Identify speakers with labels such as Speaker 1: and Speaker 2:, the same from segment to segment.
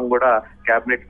Speaker 1: మొత్తం కూడా cabinet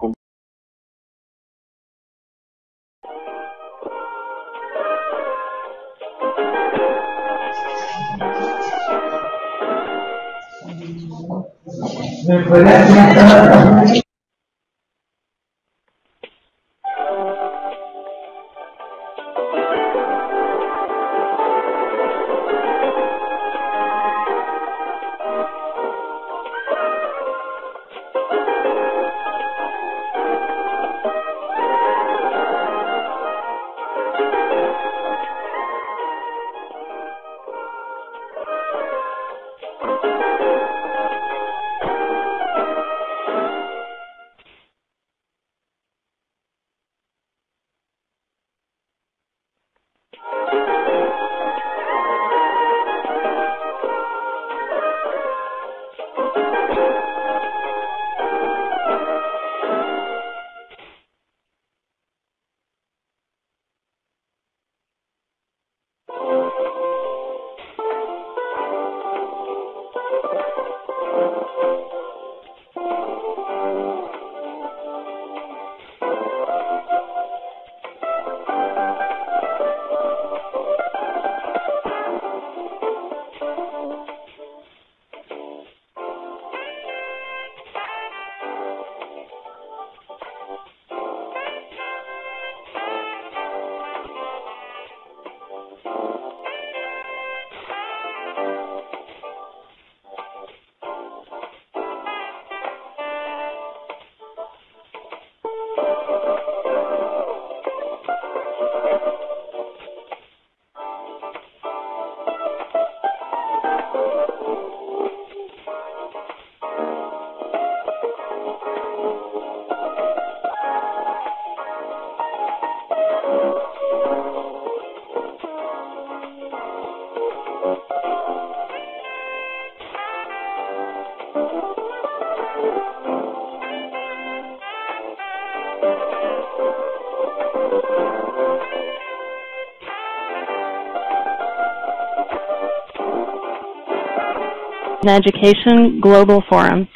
Speaker 2: And Education Global Forum.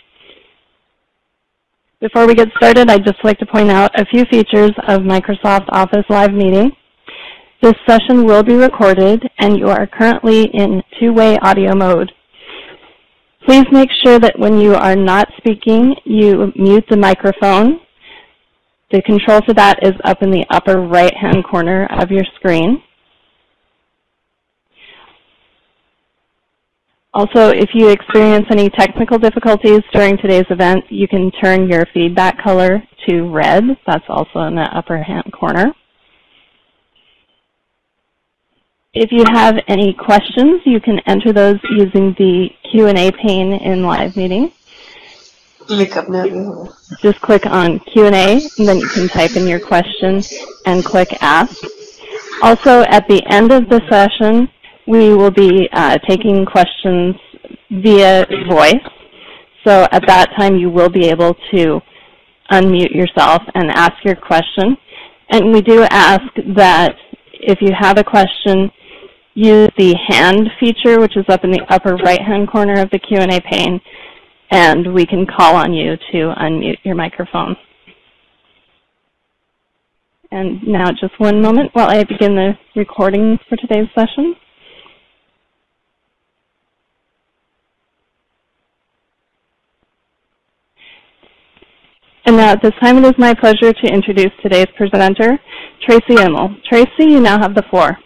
Speaker 2: Before we get started, I'd just like to point out a few features of Microsoft Office Live Meeting. This session will be recorded and you are currently in two-way audio mode. Please make sure that when you are not speaking, you mute the microphone. The control for that is up in the upper right-hand corner of your screen. Also, if you experience any technical difficulties during today's event, you can turn your feedback color to red. That's also in the upper hand corner. If you have any questions, you can enter those using the Q&A pane in live meeting. Just click on Q&A and then you can type in your question and click ask. Also, at the end of the session, we will be uh, taking questions via voice. So at that time, you will be able to unmute yourself and ask your question. And we do ask that if you have a question, use the hand feature, which is up in the upper right-hand corner of the Q&A pane, and we can call on you to unmute your microphone. And now just one moment while I begin the recording for today's session. And now at this time, it is my pleasure to introduce today's presenter, Tracy Immel. Tracy, you now have the floor.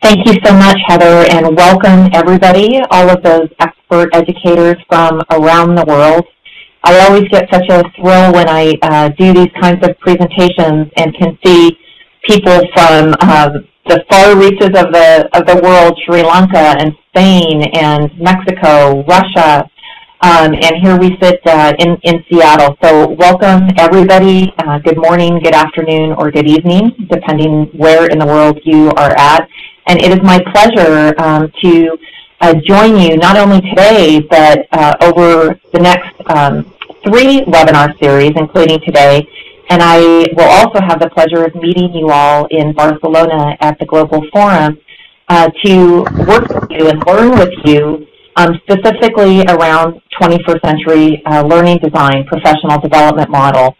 Speaker 3: Thank you so much, Heather, and welcome everybody, all of those expert educators from around the world. I always get such a thrill when I uh, do these kinds of presentations and can see people from uh, the far reaches of the of the world, Sri Lanka and Spain and Mexico, Russia, um, and here we sit uh, in, in Seattle. So welcome everybody. Uh, good morning, good afternoon, or good evening, depending where in the world you are at. And it is my pleasure um, to uh, join you not only today, but uh, over the next um, three webinar series, including today. And I will also have the pleasure of meeting you all in Barcelona at the Global Forum uh, to work with you and learn with you um, specifically around 21st century uh, learning design professional development model.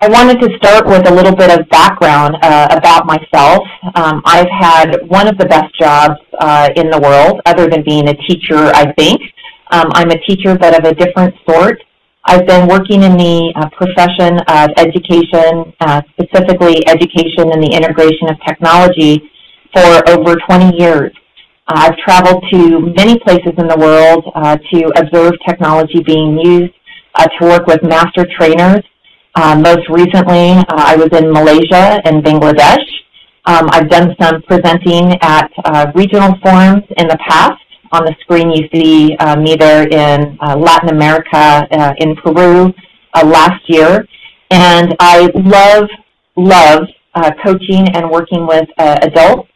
Speaker 3: I wanted to start with a little bit of background uh, about myself. Um, I've had one of the best jobs uh, in the world, other than being a teacher, I think. Um, I'm a teacher, but of a different sort. I've been working in the uh, profession of education, uh, specifically education and the integration of technology for over 20 years. Uh, I've traveled to many places in the world uh, to observe technology being used, to work with master trainers uh, most recently, uh, I was in Malaysia and Bangladesh. Um, I've done some presenting at uh, regional forums in the past. On the screen, you see uh, me there in uh, Latin America, uh, in Peru last year. And I love, love coaching and working with adults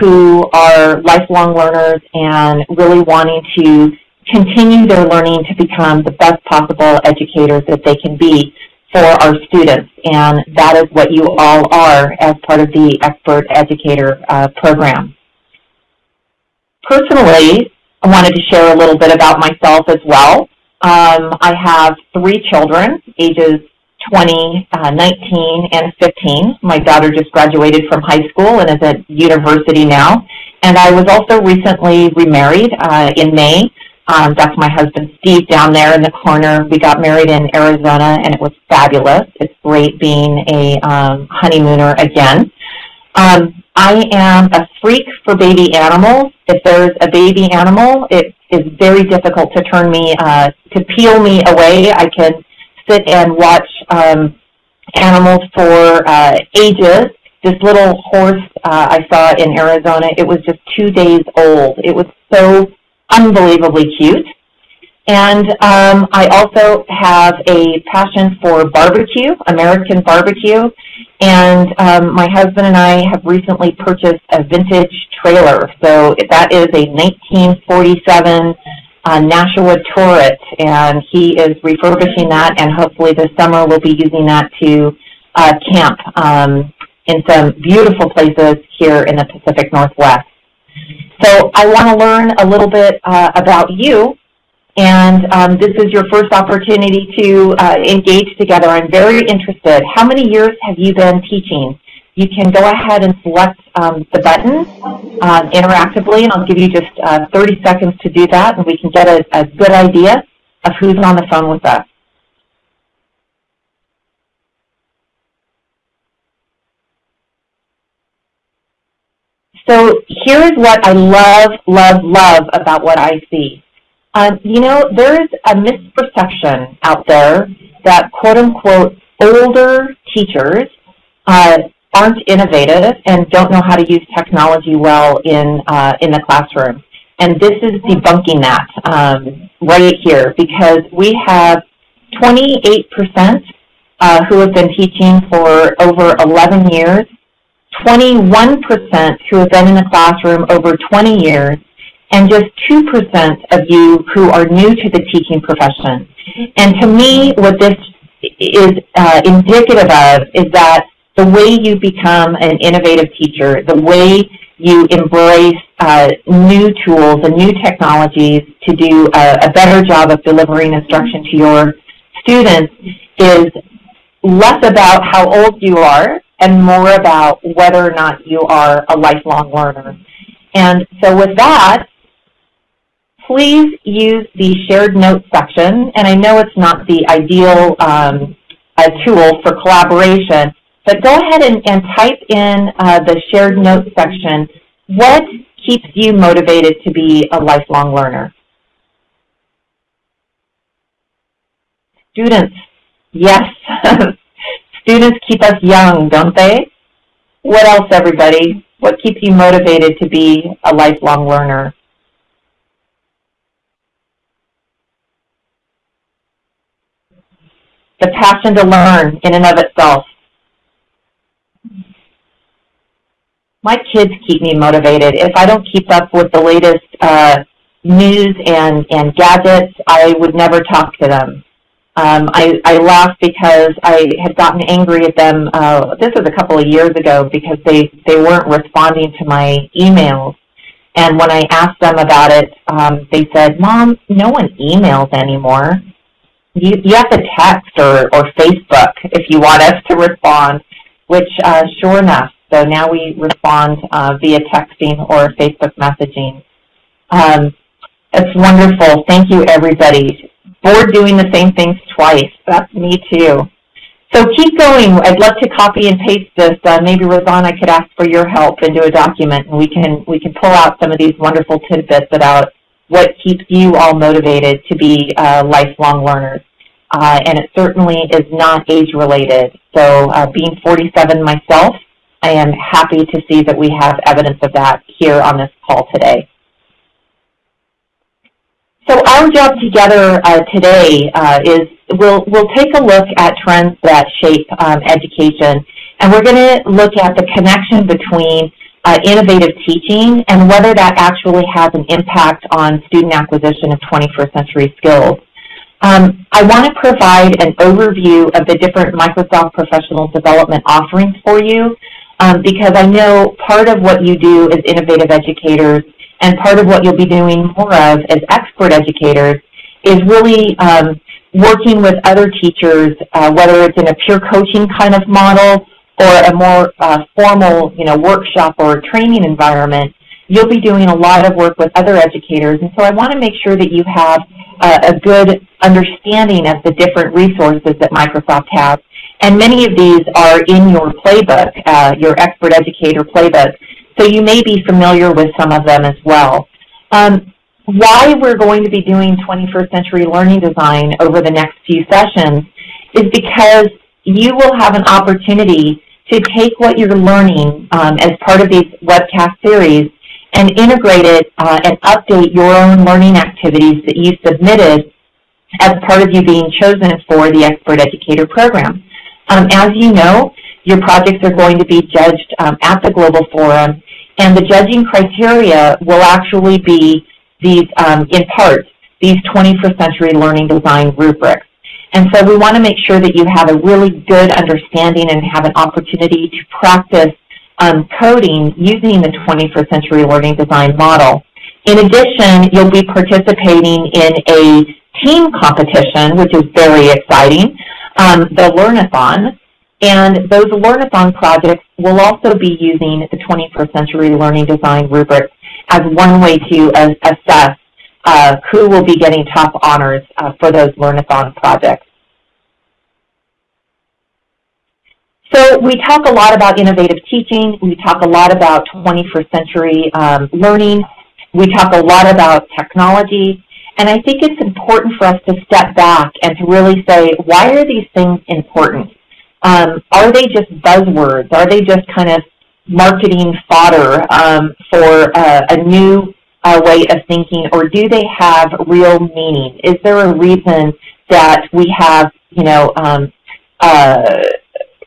Speaker 3: who are lifelong learners and really wanting to continue their learning to become the best possible educators that they can be for our students, and that is what you all are as part of the Expert Educator uh, program. Personally, I wanted to share a little bit about myself as well. Um, I have three children, ages 20, uh, 19, and 15. My daughter just graduated from high school and is at university now. And I was also recently remarried uh, in May um, that's my husband Steve down there in the corner. We got married in Arizona, and it was fabulous. It's great being a um, honeymooner again. Um, I am a freak for baby animals. If there's a baby animal, it is very difficult to turn me, uh, to peel me away. I can sit and watch um, animals for uh, ages. This little horse uh, I saw in Arizona, it was just two days old. It was so unbelievably cute. And um, I also have a passion for barbecue, American barbecue. And um, my husband and I have recently purchased a vintage trailer. So that is a 1947 uh, Nashua Turret, and he is refurbishing that, and hopefully this summer we'll be using that to uh, camp um, in some beautiful places here in the Pacific Northwest. So I want to learn a little bit uh, about you, and um, this is your first opportunity to uh, engage together. I'm very interested. How many years have you been teaching? You can go ahead and select um, the button uh, interactively, and I'll give you just uh, 30 seconds to do that, and we can get a, a good idea of who's on the phone with us. So here's what I love, love, love about what I see. Um, you know, there is a misperception out there that quote unquote older teachers uh, aren't innovative and don't know how to use technology well in uh, in the classroom. And this is debunking that um, right here because we have 28% uh, who have been teaching for over 11 years 21% who have been in the classroom over 20 years, and just 2% of you who are new to the teaching profession. And to me, what this is uh, indicative of is that the way you become an innovative teacher, the way you embrace uh, new tools and new technologies to do a, a better job of delivering instruction to your students is less about how old you are and more about whether or not you are a lifelong learner. And so with that, please use the shared notes section. And I know it's not the ideal um, tool for collaboration, but go ahead and, and type in uh, the shared notes section what keeps you motivated to be a lifelong learner. Students, yes, Students keep us young, don't they? What else, everybody? What keeps you motivated to be a lifelong learner? The passion to learn in and of itself. My kids keep me motivated. If I don't keep up with the latest uh, news and, and gadgets, I would never talk to them. Um, I, I laughed because I had gotten angry at them. Uh, this was a couple of years ago because they, they weren't responding to my emails. And when I asked them about it, um, they said, Mom, no one emails anymore. You, you have to text or, or Facebook if you want us to respond, which uh, sure enough, so now we respond uh, via texting or Facebook messaging. Um, it's wonderful. Thank you, everybody. Bored doing the same things twice. That's me too. So keep going. I'd love to copy and paste this. Uh, maybe I could ask for your help into a document, and we can we can pull out some of these wonderful tidbits about what keeps you all motivated to be uh, lifelong learners. Uh, and it certainly is not age related. So uh, being 47 myself, I am happy to see that we have evidence of that here on this call today. So our job together uh, today uh, is we'll, we'll take a look at trends that shape um, education, and we're going to look at the connection between uh, innovative teaching and whether that actually has an impact on student acquisition of 21st century skills. Um, I want to provide an overview of the different Microsoft professional development offerings for you um, because I know part of what you do as innovative educators and part of what you'll be doing more of as expert educators is really um, working with other teachers, uh, whether it's in a peer coaching kind of model or a more uh, formal, you know, workshop or training environment, you'll be doing a lot of work with other educators. And so I want to make sure that you have uh, a good understanding of the different resources that Microsoft has and many of these are in your playbook, uh, your expert educator playbook. So you may be familiar with some of them as well. Um, why we're going to be doing 21st century learning design over the next few sessions is because you will have an opportunity to take what you're learning um, as part of these webcast series and integrate it uh, and update your own learning activities that you submitted as part of you being chosen for the Expert Educator program. Um, as you know, your projects are going to be judged um, at the Global Forum, and the judging criteria will actually be these, um, in part, these 21st century learning design rubrics. And so we want to make sure that you have a really good understanding and have an opportunity to practice um, coding using the 21st century learning design model. In addition, you'll be participating in a team competition, which is very exciting um, the Learnathon. And those Learnathon projects will also be using the 21st Century Learning Design rubric as one way to uh, assess uh, who will be getting top honors uh, for those Learnathon projects. So we talk a lot about innovative teaching. We talk a lot about 21st century um, learning. We talk a lot about technology. And I think it's important for us to step back and to really say, why are these things important? Um, are they just buzzwords? Are they just kind of marketing fodder um, for uh, a new uh, way of thinking, or do they have real meaning? Is there a reason that we have, you know, um, uh,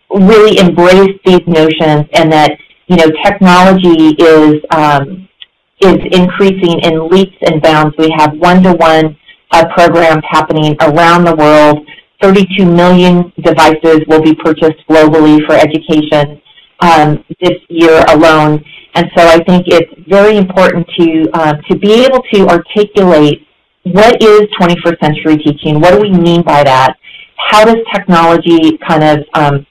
Speaker 3: really embraced these notions, and that you know technology is um, is increasing in leaps and bounds. We have one-to-one uh, programs happening around the world. 32 million devices will be purchased globally for education um, this year alone. And so I think it's very important to, uh, to be able to articulate what is 21st century teaching? What do we mean by that? How does technology kind of um,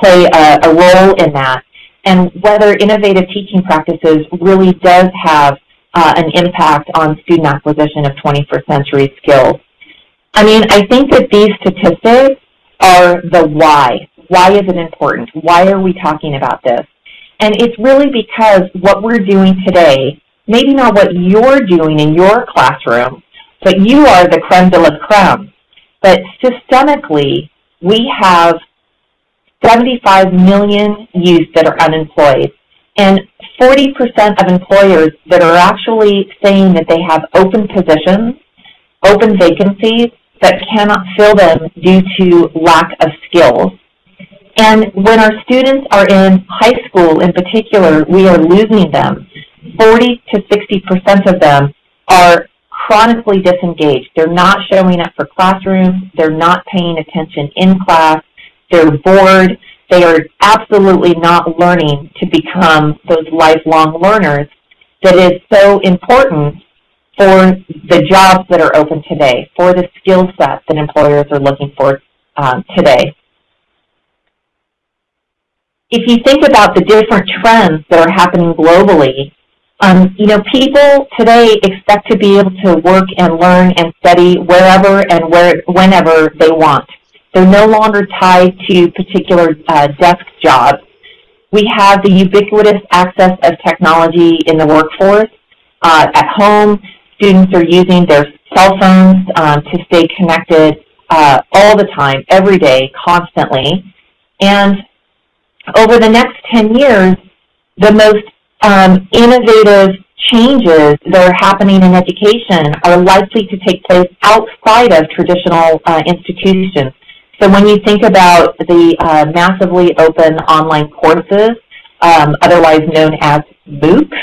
Speaker 3: play a, a role in that? And whether innovative teaching practices really does have uh, an impact on student acquisition of 21st century skills. I mean, I think that these statistics are the why. Why is it important? Why are we talking about this? And it's really because what we're doing today, maybe not what you're doing in your classroom, but you are the creme de la creme. But systemically, we have 75 million youth that are unemployed, and 40% of employers that are actually saying that they have open positions, open vacancies, that cannot fill them due to lack of skills. And when our students are in high school in particular, we are losing them. 40 to 60% of them are chronically disengaged. They're not showing up for classrooms. They're not paying attention in class. They're bored. They are absolutely not learning to become those lifelong learners. that is so important for the jobs that are open today, for the skill set that employers are looking for um, today. If you think about the different trends that are happening globally, um, you know, people today expect to be able to work and learn and study wherever and where, whenever they want. They're no longer tied to particular uh, desk jobs. We have the ubiquitous access of technology in the workforce. Uh, at home, students are using their cell phones um, to stay connected uh, all the time, every day, constantly. And over the next 10 years, the most um, innovative changes that are happening in education are likely to take place outside of traditional uh, institutions. So when you think about the uh, massively open online courses, um, otherwise known as MOOCs,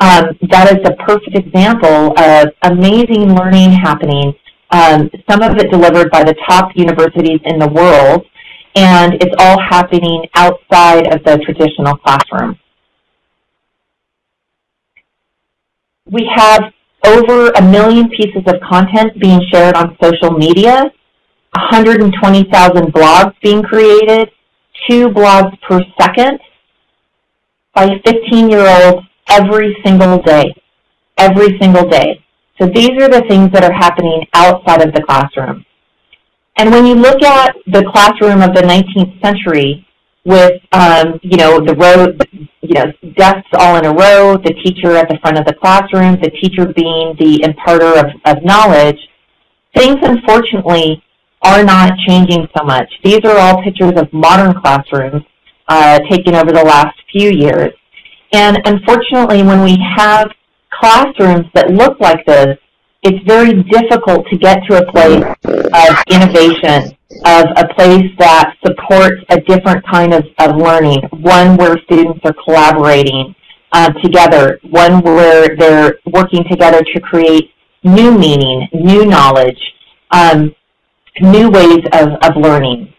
Speaker 3: um, that is a perfect example of amazing learning happening, um, some of it delivered by the top universities in the world, and it's all happening outside of the traditional classroom. We have over a million pieces of content being shared on social media, 120,000 blogs being created, two blogs per second by 15-year-olds every single day, every single day. So these are the things that are happening outside of the classroom. And when you look at the classroom of the 19th century with, um, you know, the row, you know, desks all in a row, the teacher at the front of the classroom, the teacher being the imparter of, of knowledge, things unfortunately are not changing so much. These are all pictures of modern classrooms uh, taken over the last few years. And unfortunately, when we have classrooms that look like this, it's very difficult to get to a place of innovation, of a place that supports a different kind of, of learning, one where students are collaborating uh, together, one where they're working together to create new meaning, new knowledge, um, new ways of, of learning.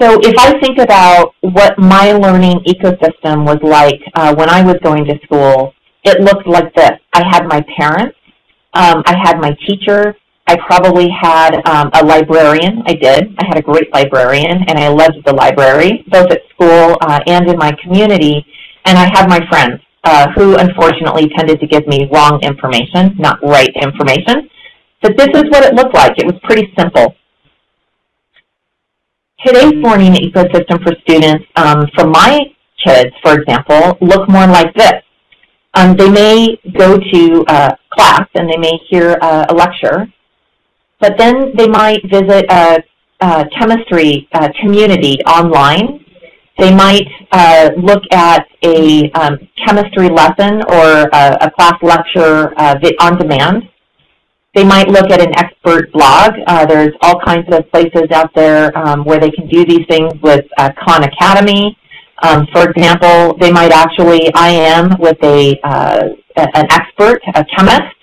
Speaker 3: So if I think about what my learning ecosystem was like uh, when I was going to school, it looked like this. I had my parents, um, I had my teacher, I probably had um, a librarian. I did. I had a great librarian, and I loved the library, both at school uh, and in my community. And I had my friends, uh, who unfortunately tended to give me wrong information, not right information. But this is what it looked like. It was pretty simple. Today's learning ecosystem for students, um, for my kids, for example, look more like this. Um, they may go to uh, class and they may hear uh, a lecture, but then they might visit a, a chemistry uh, community online. They might uh, look at a um, chemistry lesson or a, a class lecture uh, on demand. They might look at an expert blog. Uh, there's all kinds of places out there um, where they can do these things with uh, Khan Academy. Um, for example, they might actually I am with a uh, an expert, a chemist.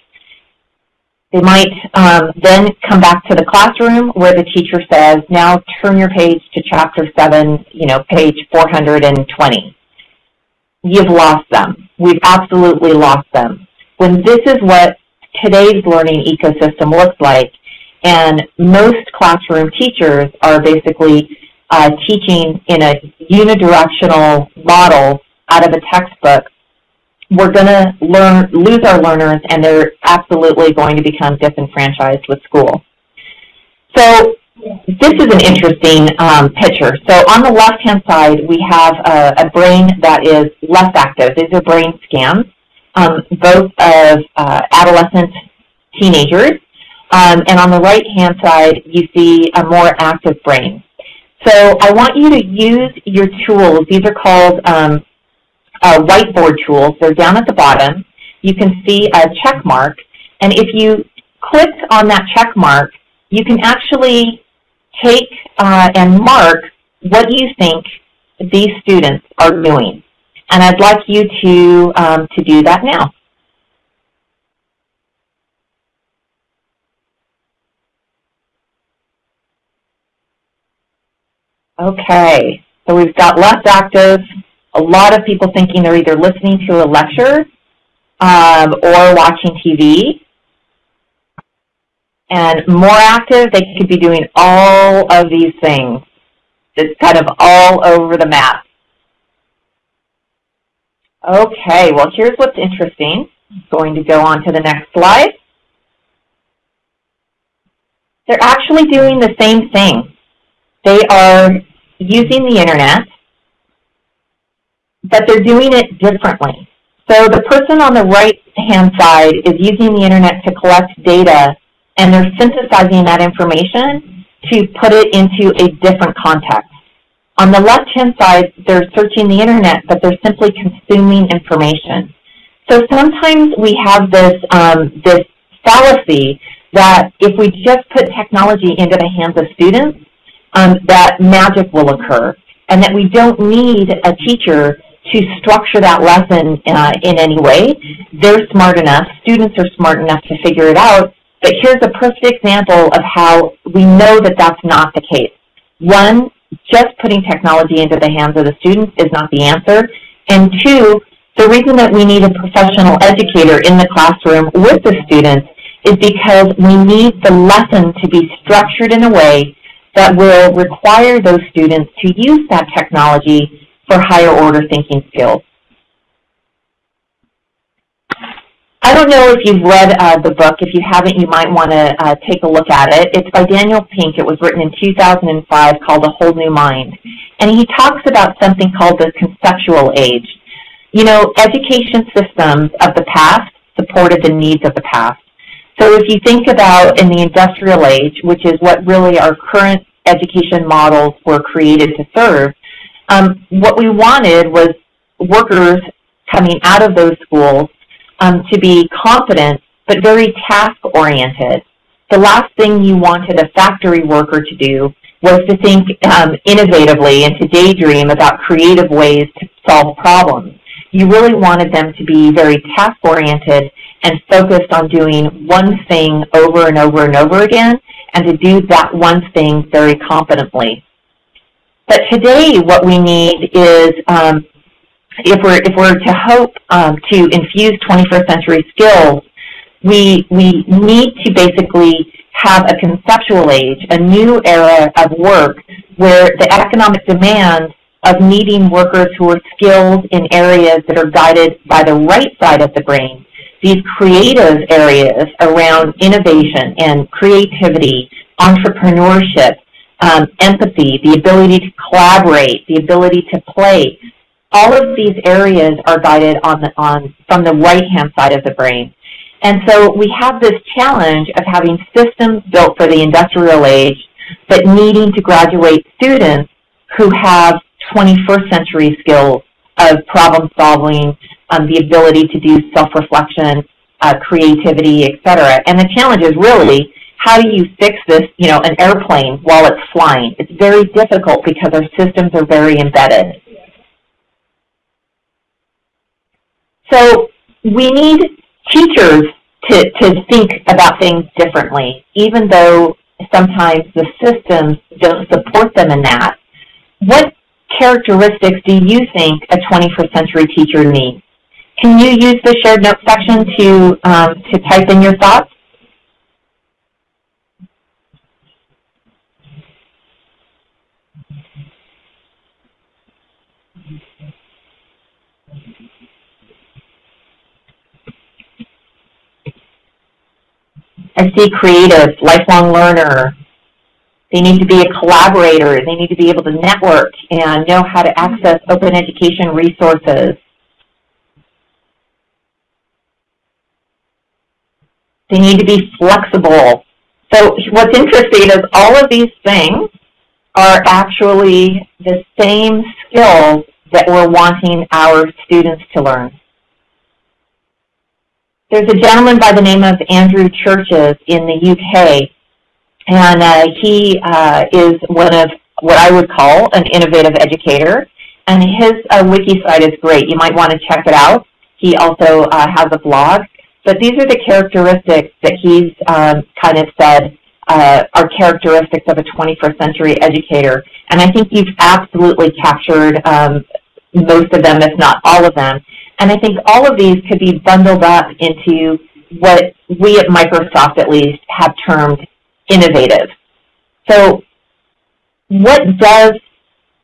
Speaker 3: They might um, then come back to the classroom where the teacher says, now turn your page to chapter 7, you know, page 420. You've lost them. We've absolutely lost them. When this is what today's learning ecosystem looks like. And most classroom teachers are basically uh, teaching in a unidirectional model out of a textbook. We're going to learn, lose our learners, and they're absolutely going to become disenfranchised with school. So this is an interesting um, picture. So on the left-hand side, we have a, a, brain that is less active. These are brain scans um, both of uh, adolescent teenagers, um, and on the right-hand side, you see a more active brain. So I want you to use your tools. These are called um, uh, whiteboard tools. They're down at the bottom. You can see a check mark, and if you click on that check mark, you can actually take uh, and mark what you think these students are doing. And I'd like you to, um, to do that now. Okay, so we've got less active, a lot of people thinking they're either listening to a lecture um, or watching TV. And more active, they could be doing all of these things. It's kind of all over the map. Okay, well here's what's interesting. I'm going to go on to the next slide. They're actually doing the same thing. They are using the internet, but they're doing it differently. So the person on the right-hand side is using the internet to collect data, and they're synthesizing that information to put it into a different context. On the left-hand side, they're searching the internet, but they're simply consuming information. So sometimes we have this, um, this fallacy that if we just put technology into the hands of students, um, that magic will occur, and that we don't need a teacher to structure that lesson uh, in any way. They're smart enough, students are smart enough to figure it out, but here's a perfect example of how we know that that's not the case. One, just putting technology into the hands of the students is not the answer. And two, the reason that we need a professional educator in the classroom with the students is because we need the lesson to be structured in a way that will require those students to use that technology for higher order thinking skills. I don't know if you've read uh, the book. If you haven't, you might want to uh, take a look at it. It's by Daniel Pink. It was written in 2005 called A Whole New Mind. And he talks about something called the conceptual age. You know, education systems of the past supported the needs of the past. So if you think about in the industrial age, which is what really our current education models were created to serve, um, what we wanted was workers coming out of those schools um, to be confident but very task-oriented. The last thing you wanted a factory worker to do was to think um, innovatively and to daydream about creative ways to solve problems. You really wanted them to be very task-oriented and focused on doing one thing over and over and over again and to do that one thing very competently. But today what we need is um, if we're if we're to hope um, to infuse 21st century skills, we we need to basically have a conceptual age, a new era of work where the economic demand of needing workers who are skilled in areas that are guided by the right side of the brain, these creative areas around innovation and creativity, entrepreneurship, um, empathy, the ability to collaborate, the ability to play, all of these areas are guided on the, on, from the right-hand side of the brain. And so we have this challenge of having systems built for the industrial age, but needing to graduate students who have 21st century skills of problem solving, um, the ability to do self-reflection, uh, creativity, etc. And the challenge is really how do you fix this, you know, an airplane while it's flying? It's very difficult because our systems are very embedded. So we need teachers to, to think about things differently, even though sometimes the systems don't support them in that. What characteristics do you think a 21st century teacher needs? Can you use the shared note section to, um, to type in your thoughts? See creative, lifelong learner. They need to be a collaborator. They need to be able to network and know how to access open education resources. They need to be flexible. So what's interesting is all of these things are actually the same skills that we're wanting our students to learn. There's a gentleman by the name of Andrew Churches in the UK, and uh, he uh, is one of what I would call an innovative educator, and his uh, wiki site is great. You might want to check it out. He also uh, has a blog, but these are the characteristics that he's um, kind of said uh, are characteristics of a 21st century educator. And I think you've absolutely captured um, most of them, if not all of them. And I think all of these could be bundled up into what we at Microsoft at least have termed innovative. So what does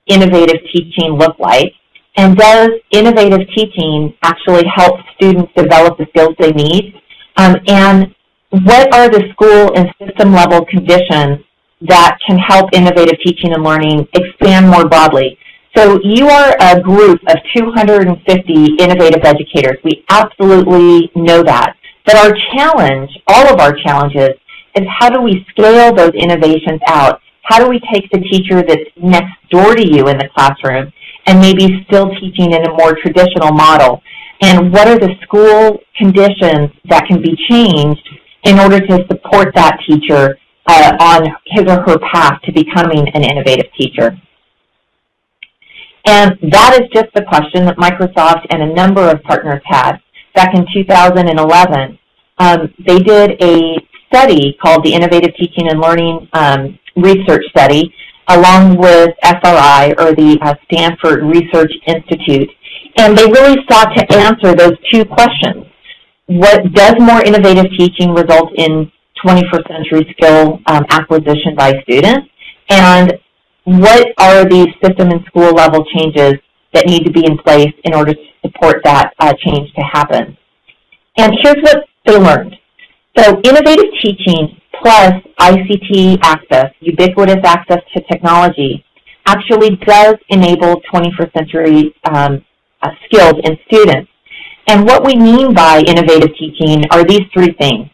Speaker 3: innovative teaching look like? And does innovative teaching actually help students develop the skills they need? Um, and what are the school and system level conditions that can help innovative teaching and learning expand more broadly? So you are a group of 250 innovative educators. We absolutely know that. But our challenge, all of our challenges, is how do we scale those innovations out? How do we take the teacher that's next door to you in the classroom and maybe still teaching in a more traditional model? And what are the school conditions that can be changed in order to support that teacher uh, on his or her path to becoming an innovative teacher? And that is just the question that Microsoft and a number of partners had back in 2011. Um, they did a study called the Innovative Teaching and Learning um, Research Study along with SRI or the uh, Stanford Research Institute. And they really sought to answer those two questions. What does more innovative teaching result in 21st century skill um, acquisition by students? And what are the system and school level changes that need to be in place in order to support that uh, change to happen? And here's what they learned. So innovative teaching plus ICT access, ubiquitous access to technology, actually does enable 21st century um, uh, skills in students. And what we mean by innovative teaching are these three things.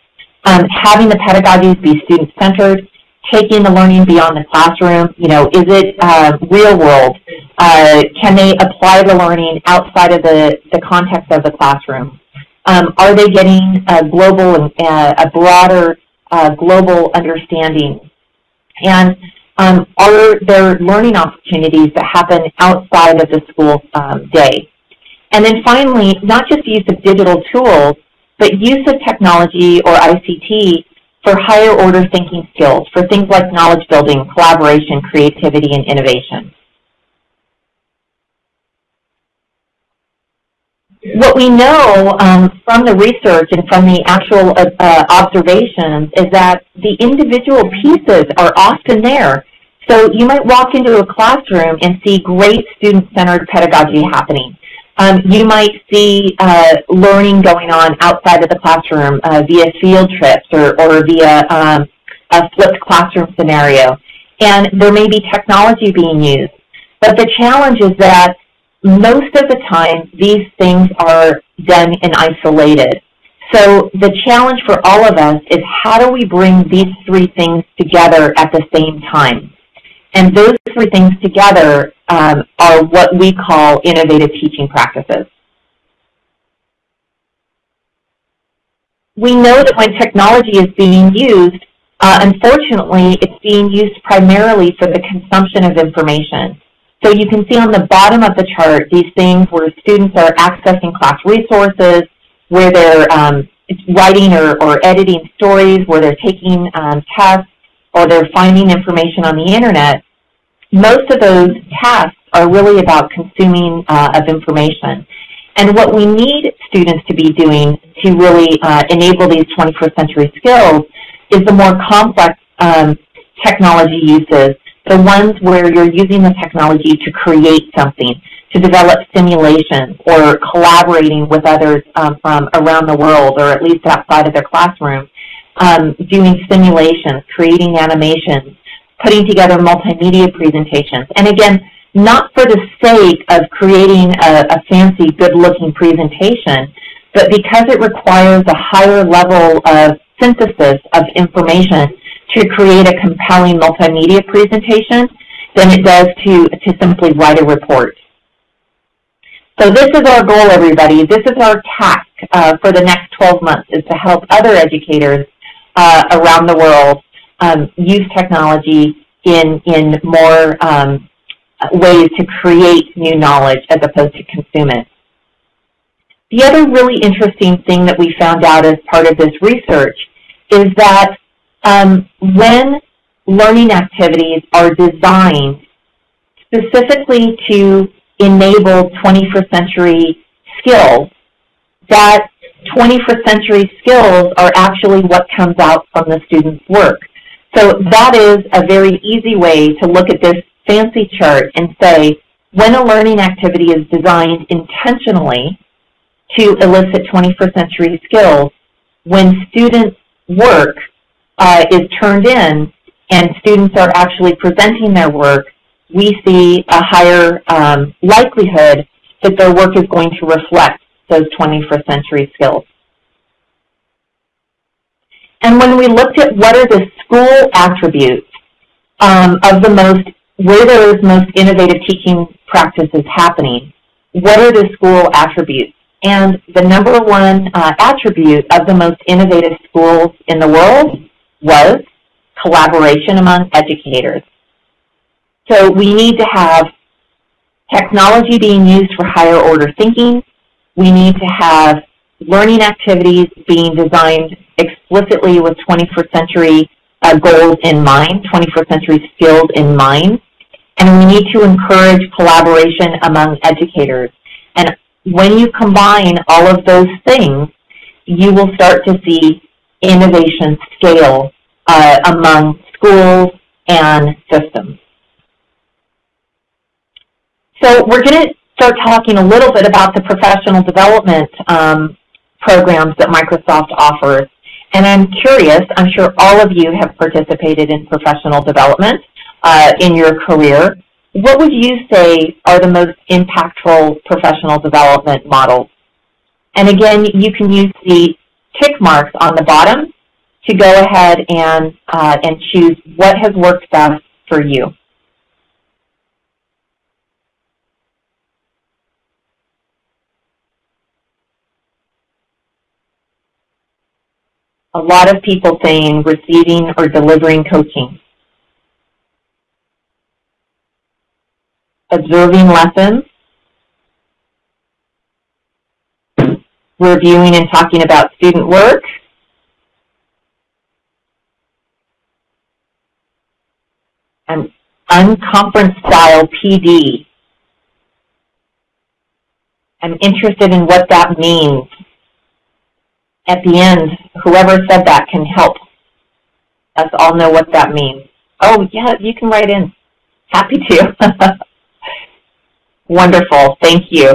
Speaker 3: Um, having the pedagogies be student-centered, taking the learning beyond the classroom, you know, is it uh, real world? Uh, can they apply the learning outside of the, the context of the classroom? Um, are they getting a global uh, a broader uh, global understanding? And um, are there learning opportunities that happen outside of the school um, day? And then finally, not just the use of digital tools, but use of technology or ICT for higher order thinking skills, for things like knowledge building, collaboration, creativity, and innovation. what we know um, from the research and from the actual uh, uh, observations is that the individual pieces are often there. So you might walk into a classroom and see great student-centered pedagogy happening. Um, you might see uh, learning going on outside of the classroom uh, via field trips or, or via um, a flipped classroom scenario. And there may be technology being used. But the challenge is that most of the time, these things are done and isolated. So the challenge for all of us is how do we bring these three things together at the same time? And those three things together um, are what we call innovative teaching practices. We know that when technology is being used, uh, unfortunately, it's being used primarily for the consumption of information. So you can see on the bottom of the chart these things where students are accessing class resources, where they're um, writing or, or, editing stories, where they're taking um, tests, or they're finding information on the internet. Most of those tasks are really about consuming uh, of information. And what we need students to be doing to really uh, enable these 21st century skills is the more complex um, technology uses the ones where you're using the technology to create something, to develop simulations, or collaborating with others um, from around the world, or at least outside of their classroom, um, doing simulations, creating animations, putting together multimedia presentations. And again, not for the sake of creating a, a fancy, good-looking presentation, but because it requires a higher level of synthesis of information to create a compelling multimedia presentation than it does to, to simply write a report. So this is our goal, everybody. This is our task uh, for the next 12 months, is to help other educators uh, around the world um, use technology in, in more um, ways to create new knowledge as opposed to consume it. The other really interesting thing that we found out as part of this research is that um, when learning activities are designed specifically to enable 21st century skills, that 21st century skills are actually what comes out from the student's work. So that is a very easy way to look at this fancy chart and say, when a learning activity is designed intentionally to elicit 21st century skills, when student work uh, is turned in and students are actually presenting their work, we see a higher um, likelihood that their work is going to reflect those 21st century skills. And when we looked at what are the school attributes um, of the most, where there is most innovative teaching practices happening, what are the school attributes? And the number one uh, attribute of the most innovative schools in the world was collaboration among educators. So we need to have technology being used for higher order thinking. We need to have learning activities being designed explicitly with 21st century uh, goals in mind, 21st century skills in mind. And we need to encourage collaboration among educators. And when you combine all of those things, you will start to see innovation scale uh, among schools and systems. So we're going to start talking a little bit about the professional development um, programs that Microsoft offers. And I'm curious, I'm sure all of you have participated in professional development uh, in your career. What would you say are the most impactful professional development models? And again, you can use the tick marks on the bottom to go ahead and, uh, and choose what has worked best for you. A lot of people saying receiving or delivering coaching. Observing lessons. Reviewing and talking about student work. And unconference style PD. I'm interested in what that means at the end, whoever said that can help us all know what that means. Oh, yeah, you can write in. Happy to. Wonderful. Thank you.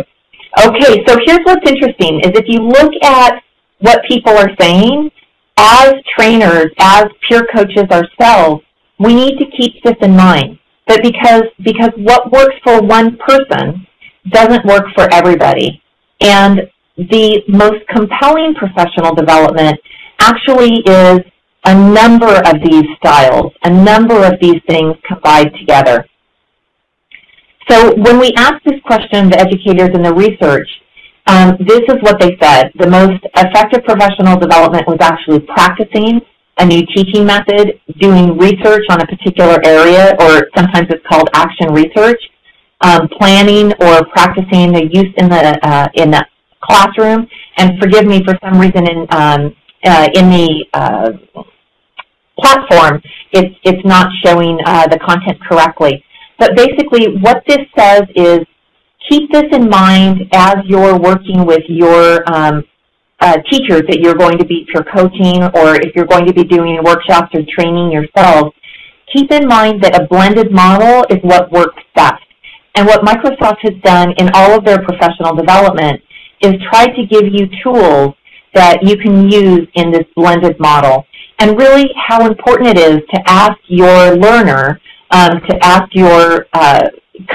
Speaker 3: Okay, so here's what's interesting is if you look at what people are saying, as trainers, as peer coaches ourselves, we need to keep this in mind. That because because what works for one person doesn't work for everybody. And the most compelling professional development actually is a number of these styles, a number of these things combined together. So when we asked this question to educators in the research, um, this is what they said. The most effective professional development was actually practicing a new teaching method, doing research on a particular area, or sometimes it's called action research, um, planning or practicing the use in the uh, in the classroom. And forgive me for some reason in um, uh, in the uh, platform, it's it's not showing uh, the content correctly. But basically, what this says is keep this in mind as you're working with your um, uh, teachers that you're going to be peer coaching or if you're going to be doing workshops or training yourselves. Keep in mind that a blended model is what works best. And what Microsoft has done in all of their professional development is try to give you tools that you can use in this blended model. And really how important it is to ask your learner, um, to ask your uh,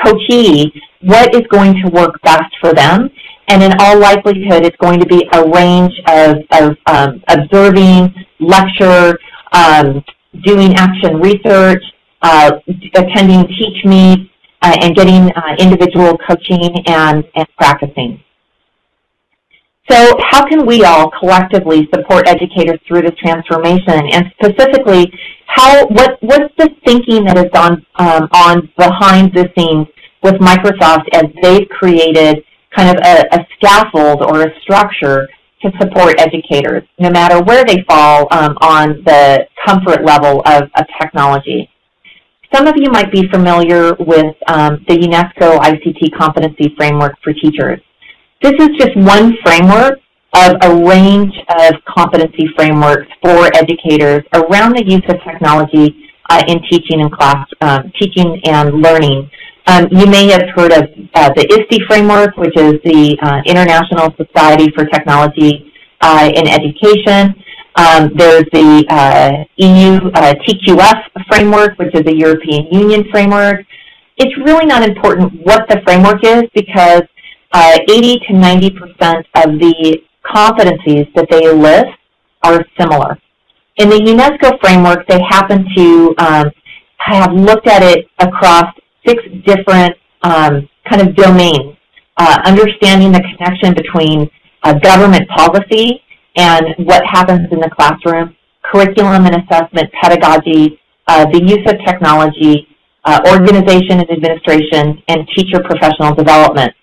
Speaker 3: coachee what is going to work best for them. And in all likelihood, it's going to be a range of, of um, observing, lecture, um, doing action research, uh, attending teach meets, uh, and getting uh, individual coaching and, and practicing. So how can we all collectively support educators through this transformation? And specifically, how what what's the thinking that has gone um, on behind the scenes with Microsoft as they've created kind of a, a, scaffold or a structure to support educators, no matter where they fall um, on the comfort level of, of technology. some of you might be familiar with um, the UNESCO ICT Competency Framework for Teachers. This is just one framework of a range of competency frameworks for educators around the use of technology uh, in teaching and class, um, teaching and learning. Um, you may have heard of uh, the ISTE framework, which is the uh, International Society for Technology uh, in Education. Um, there's the uh, EU uh, TQF framework, which is a European Union framework. It's really not important what the framework is because 80 to 90% of the competencies that they list are similar. In the UNESCO framework, they happen to um, have looked at it across six different um, kind of domains, uh, understanding the connection between uh, government policy and what happens in the classroom, curriculum and assessment, pedagogy, uh, the use of technology, uh, organization and administration, and teacher professional development.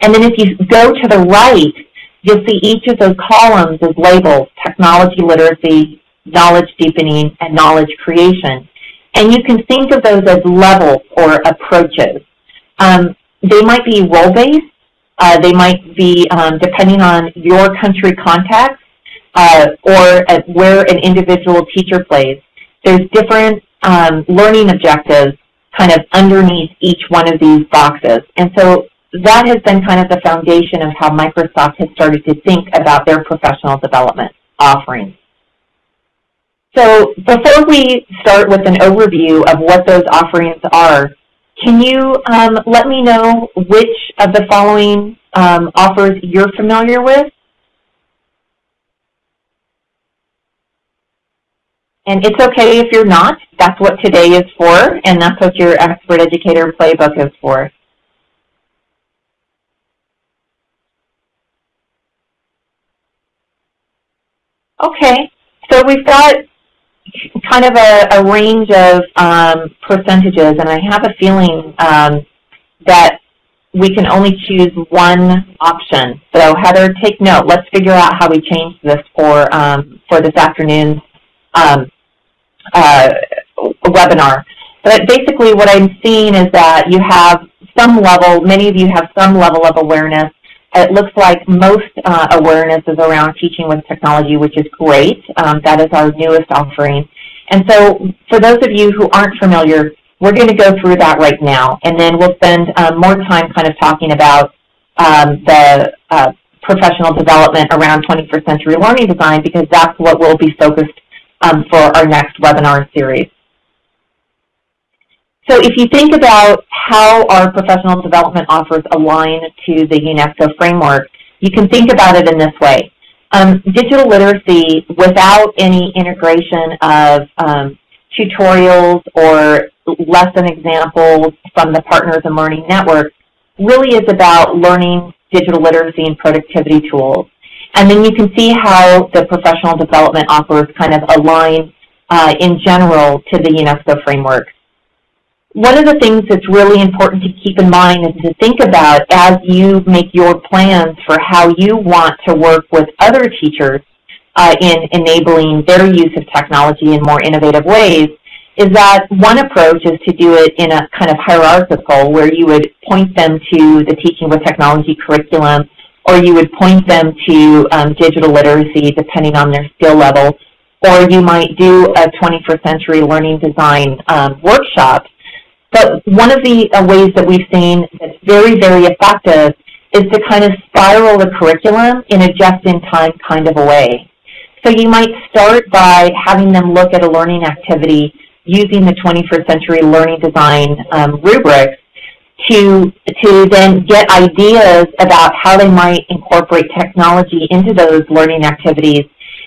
Speaker 3: And then if you go to the right, you'll see each of those columns is labeled technology literacy, knowledge deepening, and knowledge creation. And you can think of those as levels or approaches. Um, they might be role-based. Uh, they might be, um, depending on your country context uh, or where an individual teacher plays. There's different um, learning objectives kind of underneath each one of these boxes. And so that has been kind of the foundation of how Microsoft has started to think about their professional development offerings. So before we start with an overview of what those offerings are, can you um, let me know which of the following um, offers you're familiar with? And it's okay if you're not. That's what today is for, and that's what your Expert Educator Playbook is for. Okay, so we've got kind of a, a range of um, percentages, and I have a feeling um, that we can only choose one option. So Heather, take note. Let's figure out how we change this for um, for this afternoon's um, uh, webinar. But basically what I'm seeing is that you have some level, many of you have some level of awareness it looks like most uh, awareness is around teaching with technology, which is great. Um, that is our newest offering. And so for those of you who aren't familiar, we're going to go through that right now. And then we'll spend um, more time kind of talking about um, the uh, professional development around 21st century learning design because that's what we'll be focused um, for our next webinar series. So if you think about how our professional development offers align to the UNESCO framework, you can think about it in this way. Um, digital literacy without any integration of um, tutorials or lesson examples from the Partners in Learning Network really is about learning digital literacy and productivity tools. And then you can see how the professional development offers kind of align uh, in general to the UNESCO framework one of the things that's really important to keep in mind and to think about as you make your plans for how you want to work with other teachers uh, in enabling their use of technology in more innovative ways is that one approach is to do it in a kind of hierarchical where you would point them to the teaching with technology curriculum or you would point them to um, digital literacy depending on their skill level. Or you might do a 21st century learning design um, workshop but one of the uh, ways that we've seen that's very, very effective is to kind of spiral the curriculum in a just-in-time kind of a way. So you might start by having them look at a learning activity using the 21st century learning design um, rubrics to, to then get ideas about how they might incorporate technology into those learning activities.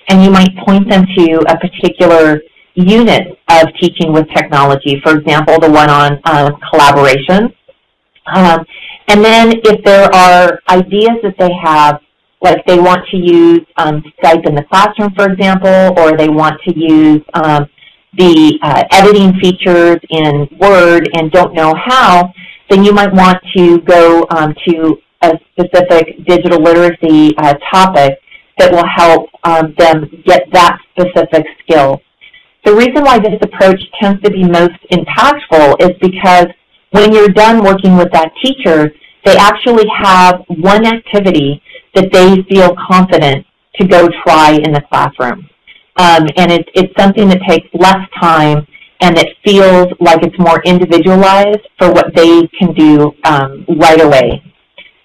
Speaker 3: And you might point them to a particular unit of teaching with technology, for example, the one on um, collaboration. Um, and then if there are ideas that they have, like they want to use um, Skype in the classroom, for example, or they want to use um, the uh, editing features in Word and don't know how, then you might want to go um, to a specific digital literacy uh, topic that will help um, them get that specific skill. The reason why this approach tends to be most impactful is because when you're done working with that teacher, they actually have one activity that they feel confident to go try in the classroom. Um, and it, it's something that takes less time and it feels like it's more individualized for what they can do um, right away.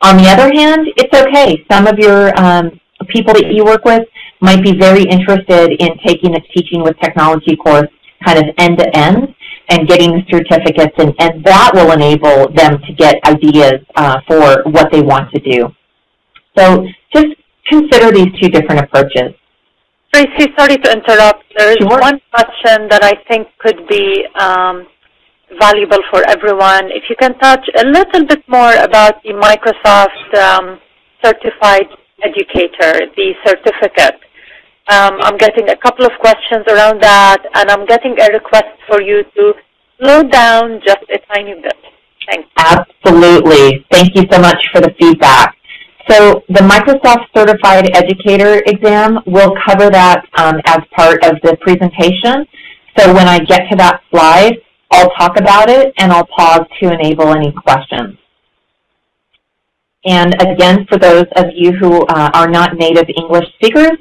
Speaker 3: On the other hand, it's okay. Some of your um, people that you work with might be very interested in taking a teaching with technology course kind of end to end and getting the certificates, and, and that will enable them to get ideas uh, for what they want to do. So just consider these two different approaches.
Speaker 1: Tracy, sorry to interrupt. There's sure. one question that I think could be um, valuable for everyone. If you can touch a little bit more about the Microsoft um, Certified Educator, the certificate. Um, I'm getting a couple of questions around that, and I'm getting a request for you to slow down just a tiny bit. Thanks.
Speaker 3: Absolutely. Thank you so much for the feedback. So the Microsoft Certified Educator exam will cover that um, as part of the presentation. So when I get to that slide, I'll talk about it and I'll pause to enable any questions. And again, for those of you who uh, are not native English speakers,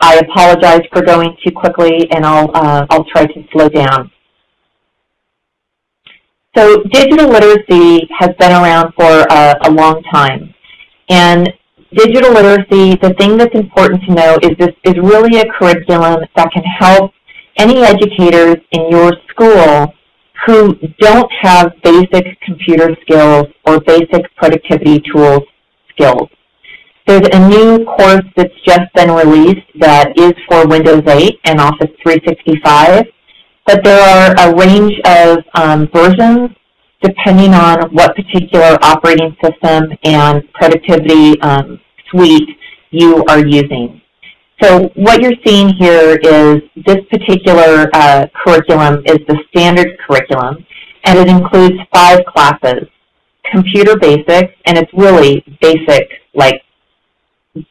Speaker 3: I apologize for going too quickly and I'll, uh, I'll try to slow down. So digital literacy has been around for a, a long time. And digital literacy, the thing that's important to know is this is really a curriculum that can help any educators in your school who don't have basic computer skills or basic productivity tools skills. There's a new course that's just been released that is for Windows 8 and Office 365, but there are a range of um, versions depending on what particular operating system and productivity um, suite you are using. So what you're seeing here is this particular uh, curriculum is the standard curriculum, and it includes five classes. Computer basics, and it's really basic, like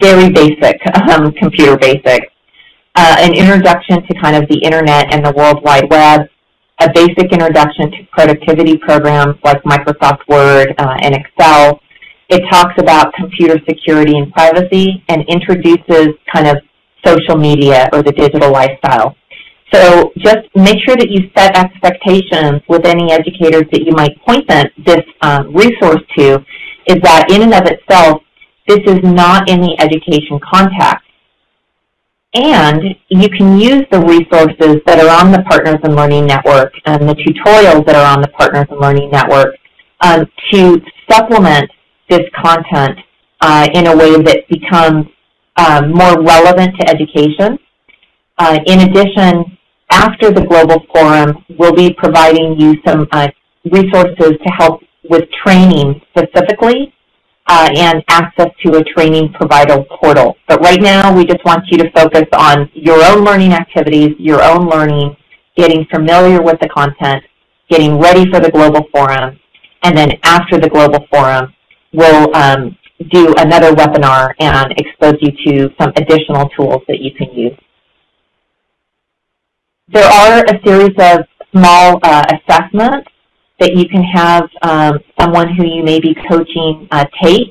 Speaker 3: very basic um, computer basics. Uh, an introduction to kind of the internet and the World Wide Web, a basic introduction to productivity programs like Microsoft Word uh, and Excel. It talks about computer security and privacy and introduces kind of social media or the digital lifestyle. So just make sure that you set expectations with any educators that you might point them, this um, resource to, is that in and of itself, this is not in the education context. And you can use the resources that are on the Partners in Learning Network and the tutorials that are on the Partners in Learning Network um, to supplement this content uh, in a way that becomes um, more relevant to education. Uh, in addition, after the Global Forum, we'll be providing you some uh, resources to help with training specifically uh, and access to a training provider portal. But right now, we just want you to focus on your own learning activities, your own learning, getting familiar with the content, getting ready for the Global Forum, and then after the Global Forum, we'll um, do another webinar and expose you to some additional tools that you can use. There are a series of small uh, assessments that you can have um, someone who you may be coaching uh, take,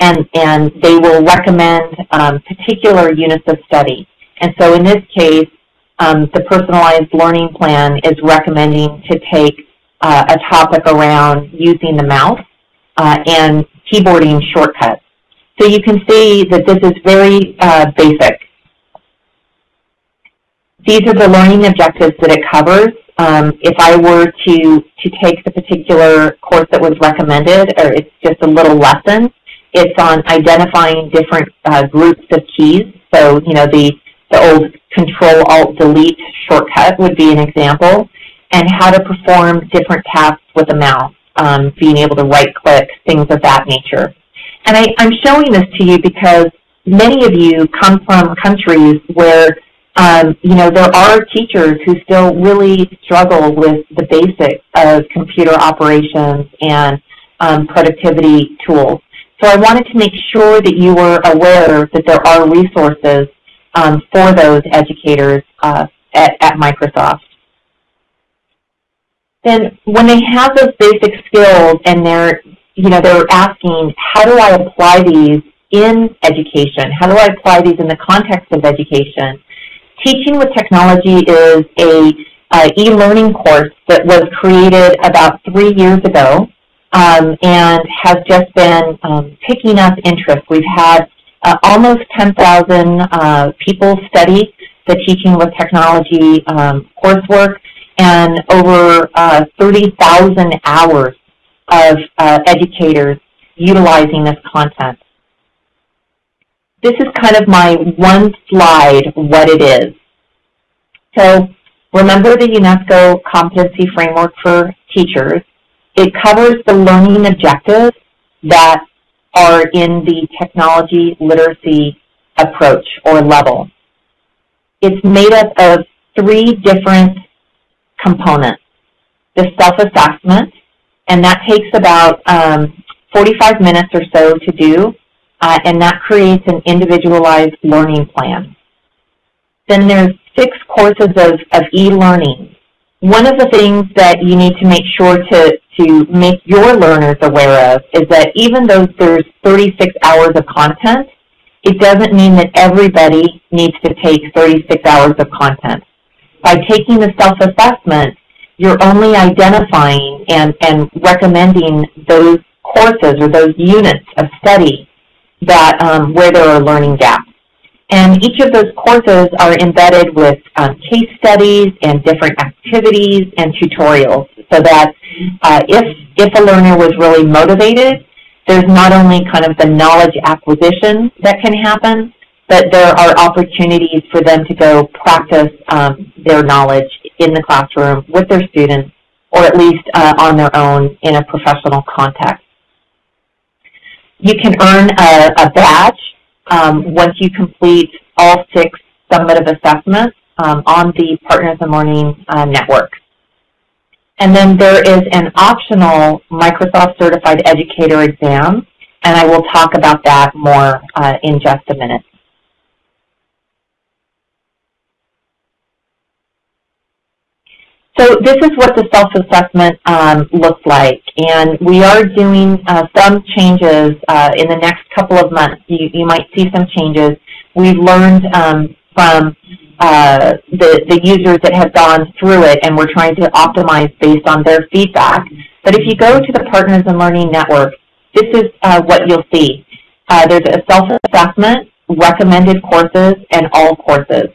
Speaker 3: and, and they will recommend um, particular units of study. And so in this case, um, the personalized learning plan is recommending to take uh, a topic around using the mouse uh, and keyboarding shortcuts. So you can see that this is very uh, basic. These are the learning objectives that it covers. Um, if I were to, to take the particular course that was recommended, or it's just a little lesson, it's on identifying different uh, groups of keys. So, you know, the, the old Control-Alt-Delete shortcut would be an example, and how to perform different tasks with a mouse um, being able to right click, things of that nature. And I, I'm showing this to you because many of you come from countries where um, you know, there are teachers who still really struggle with the basics of computer operations and um, productivity tools. So I wanted to make sure that you were aware that there are resources um, for those educators uh, at, at Microsoft. Then when they have those basic skills and they're, you know, they're asking, how do I apply these in education? How do I apply these in the context of education? Teaching with Technology is a uh, e-learning course that was created about three years ago um, and has just been um, picking up interest. We've had uh, almost 10,000 uh, people study the Teaching with Technology um, coursework and over uh, 30,000 hours of uh, educators utilizing this content. This is kind of my one slide, what it is. So remember the UNESCO competency framework for teachers. It covers the learning objectives that are in the technology literacy approach or level. It's made up of three different components. The self-assessment, and that takes about um, 45 minutes or so to do, uh, and that creates an individualized learning plan. Then there's six courses of, of e-learning. One of the things that you need to make sure to, to make your learners aware of is that even though there's 36 hours of content, it doesn't mean that everybody needs to take 36 hours of content. By taking the self-assessment, you're only identifying and, and recommending those courses or those units of study that um, where there are learning gaps. And each of those courses are embedded with um, case studies and different activities and tutorials so that uh, if, if a learner was really motivated, there's not only kind of the knowledge acquisition that can happen, but there are opportunities for them to go practice um, their knowledge in the classroom with their students or at least uh, on their own in a professional context. You can earn a, a badge um, once you complete all six summative assessments um, on the Partners in Learning uh, network. And then there is an optional Microsoft Certified Educator exam, and I will talk about that more uh, in just a minute. So this is what the self-assessment um, looks like, and we are doing uh, some changes uh, in the next couple of months. You, you might see some changes. We've learned um, from uh, the, the users that have gone through it, and we're trying to optimize based on their feedback. But if you go to the Partners in Learning Network, this is uh, what you'll see. Uh, there's a self-assessment, recommended courses, and all courses.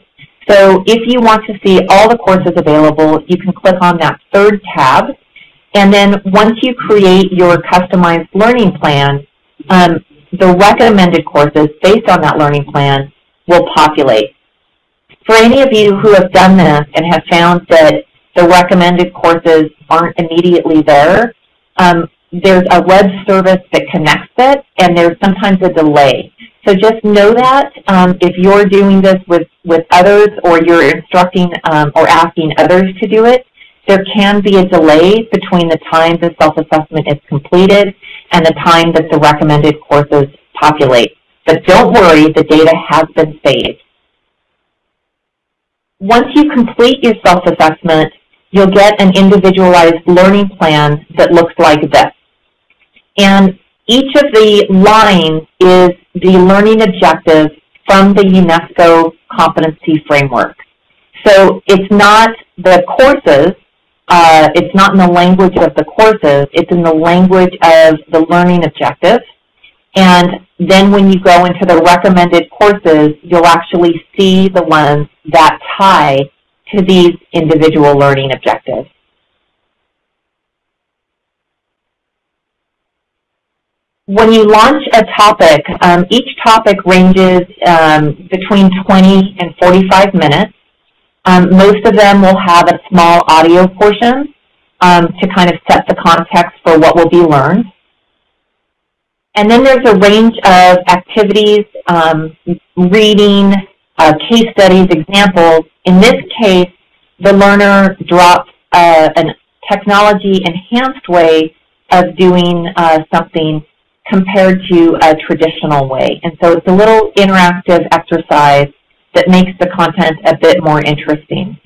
Speaker 3: So if you want to see all the courses available, you can click on that third tab. And then once you create your customized learning plan, um, the recommended courses based on that learning plan will populate. For any of you who have done this and have found that the recommended courses aren't immediately there, um, there's a web service that connects it, and there's sometimes a delay. So just know that um, if you're doing this with, with others or you're instructing um, or asking others to do it, there can be a delay between the time the self-assessment is completed and the time that the recommended courses populate. But don't worry, the data has been saved. Once you complete your self-assessment, you'll get an individualized learning plan that looks like this. And each of the lines is the learning objective from the UNESCO competency framework. So it's not the courses, uh, it's not in the language of the courses, it's in the language of the learning objectives. And then when you go into the recommended courses, you'll actually see the ones that tie to these individual learning objectives. When you launch a topic, um, each topic ranges um, between 20 and 45 minutes. Um, most of them will have a small audio portion um, to kind of set the context for what will be learned. And then there's a range of activities, um, reading, uh, case studies, examples. In this case, the learner drops uh, a technology enhanced way of doing uh, something compared to a traditional way. And so it's a little interactive exercise that makes the content a bit more interesting.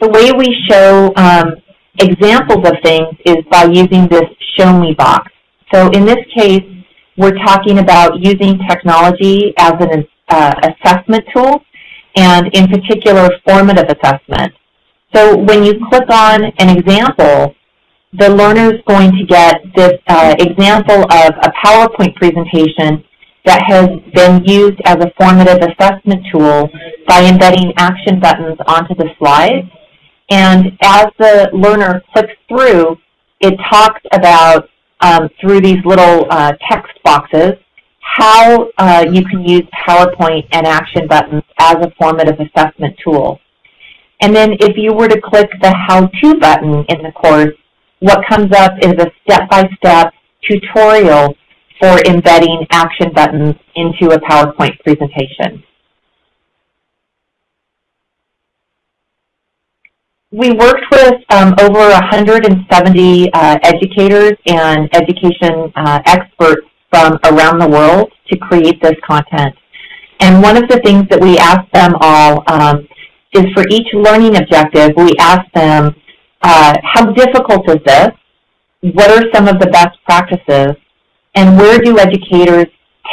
Speaker 3: The way we show um, examples of things is by using this show me box. So in this case, we're talking about using technology as an uh, assessment tool and in particular formative assessment. So when you click on an example, the learner is going to get this uh, example of a PowerPoint presentation that has been used as a formative assessment tool by embedding action buttons onto the slides. And as the learner clicks through, it talks about, um, through these little uh, text boxes, how uh, you can use PowerPoint and action buttons as a formative assessment tool. And then if you were to click the How-To button in the course, what comes up is a step-by-step tutorial for embedding action buttons into a PowerPoint presentation. We worked with um, over 170 uh, educators and education uh, experts from around the world to create this content. And one of the things that we asked them all um, is for each learning objective, we asked them, uh, how difficult is this? What are some of the best practices? and where do educators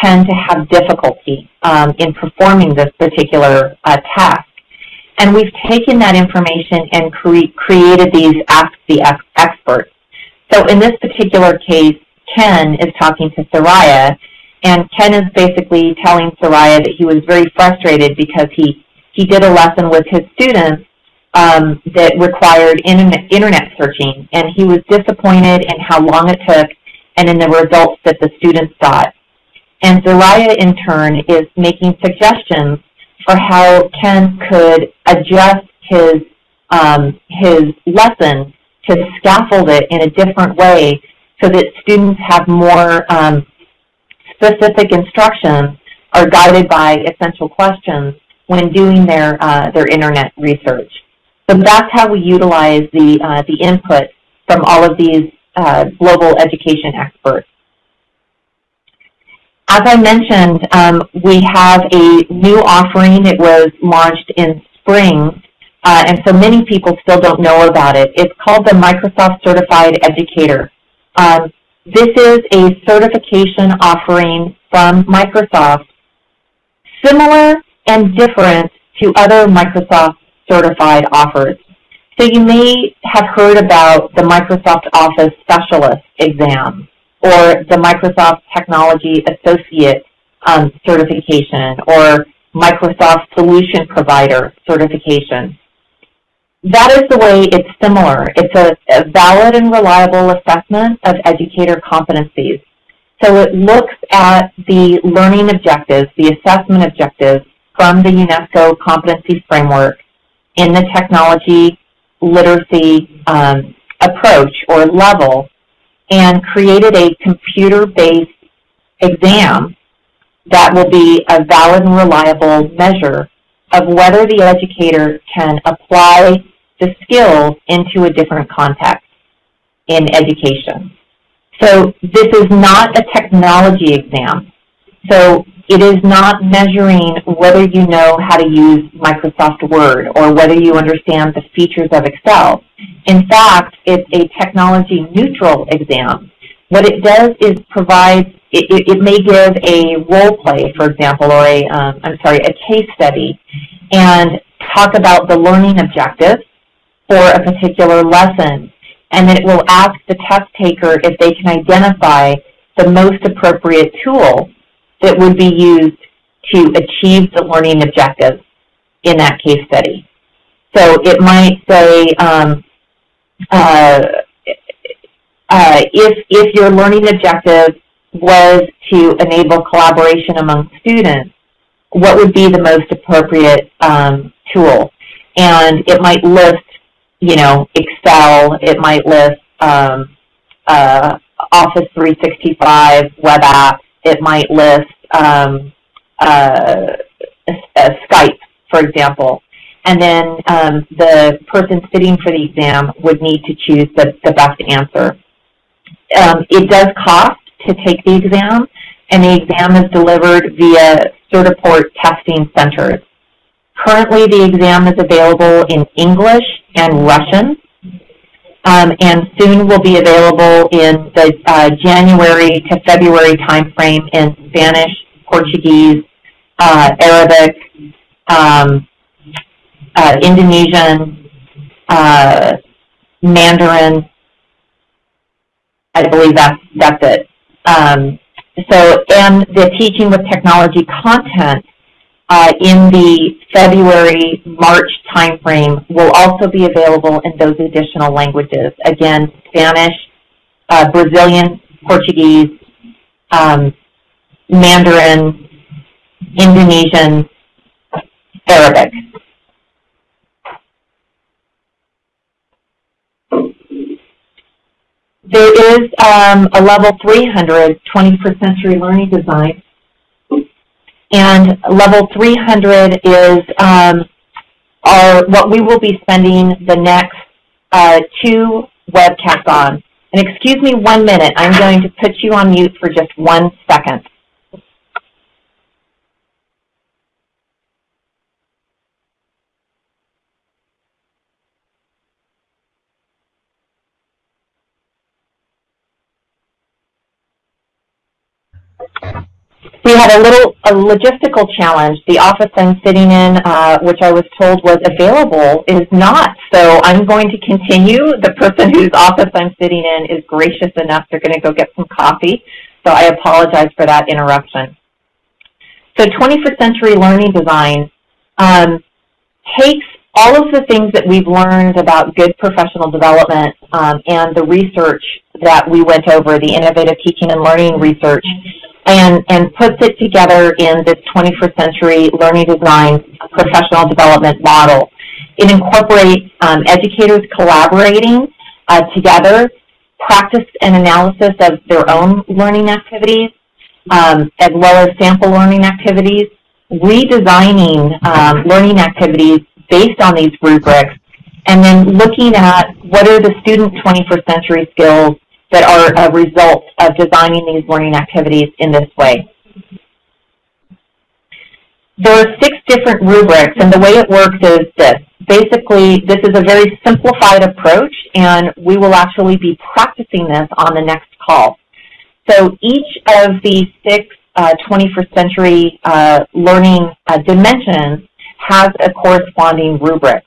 Speaker 3: tend to have difficulty um, in performing this particular uh, task. And we've taken that information and cre created these Ask the ex Experts. So in this particular case, Ken is talking to Soraya, and Ken is basically telling Soraya that he was very frustrated because he, he did a lesson with his students um, that required internet, internet searching, and he was disappointed in how long it took and in the results that the students got. And Soraya, in turn, is making suggestions for how Ken could adjust his, um, his lesson to scaffold it in a different way so that students have more um, specific instructions are guided by essential questions when doing their, uh, their internet research. So that's how we utilize the, uh, the input from all of these uh, global education experts. As I mentioned, um, we have a new offering. It was launched in spring, uh, and so many people still don't know about it. It's called the Microsoft Certified Educator. Um, this is a certification offering from Microsoft, similar and different to other Microsoft certified offers. So you may have heard about the Microsoft Office Specialist exam or the Microsoft Technology Associate um, certification or Microsoft Solution Provider certification. That is the way it's similar. It's a, a valid and reliable assessment of educator competencies. So it looks at the learning objectives, the assessment objectives from the UNESCO competency framework in the technology literacy um, approach or level and created a computer-based exam that will be a valid and reliable measure of whether the educator can apply the skills into a different context in education. So this is not a technology exam. So it is not measuring whether you know how to use Microsoft Word or whether you understand the features of Excel. In fact, it's a technology neutral exam. What it does is provide, it, it, may give a role play, for example, or a, um, I'm sorry, a case study, and talk about the learning objectives for a particular lesson. And then it will ask the test taker if they can identify the most appropriate tool that would be used to achieve the learning objectives in that case study. So it might say, um, uh, uh, if, if your learning objective was to enable collaboration among students, what would be the most appropriate um, tool? And it might list, you know, Excel, it might list um, uh, Office 365 web apps, it might list um, uh, Skype, for example. And then um, the person sitting for the exam would need to choose the, the best answer. Um, it does cost to take the exam, and the exam is delivered via Certiport testing centers. Currently, the exam is available in English and Russian. Um, and soon will be available in the uh, January to February timeframe in Spanish, Portuguese, uh, Arabic, um, uh, Indonesian, uh, Mandarin. I believe that's that's it. Um, so, and the teaching with technology content uh, in the February, March timeframe will also be available in those additional languages. Again, Spanish, uh, Brazilian, Portuguese, um, Mandarin, Indonesian, Arabic. There is um, a level 300 21st century learning design and level 300 is um, our, what we will be spending the next uh, two webcasts on. And excuse me one minute, I'm going to put you on mute for just one second. We had a little a logistical challenge. The office I'm sitting in, uh, which I was told was available, is not. So I'm going to continue. The person whose office I'm sitting in is gracious enough. They're going to go get some coffee. So I apologize for that interruption. So 21st century learning design um, takes all of the things that we've learned about good professional development um, and the research that we went over, the innovative teaching and learning research, and, and puts it together in this 21st century learning design professional development model. It incorporates um, educators collaborating uh, together, practice and analysis of their own learning activities, um, as well as sample learning activities, redesigning um, learning activities based on these rubrics, and then looking at what are the student 21st century skills that are a result of designing these learning activities in this way. There are six different rubrics, and the way it works is this. Basically, this is a very simplified approach, and we will actually be practicing this on the next call. So each of the six uh, 21st century uh, learning uh, dimensions has a corresponding rubric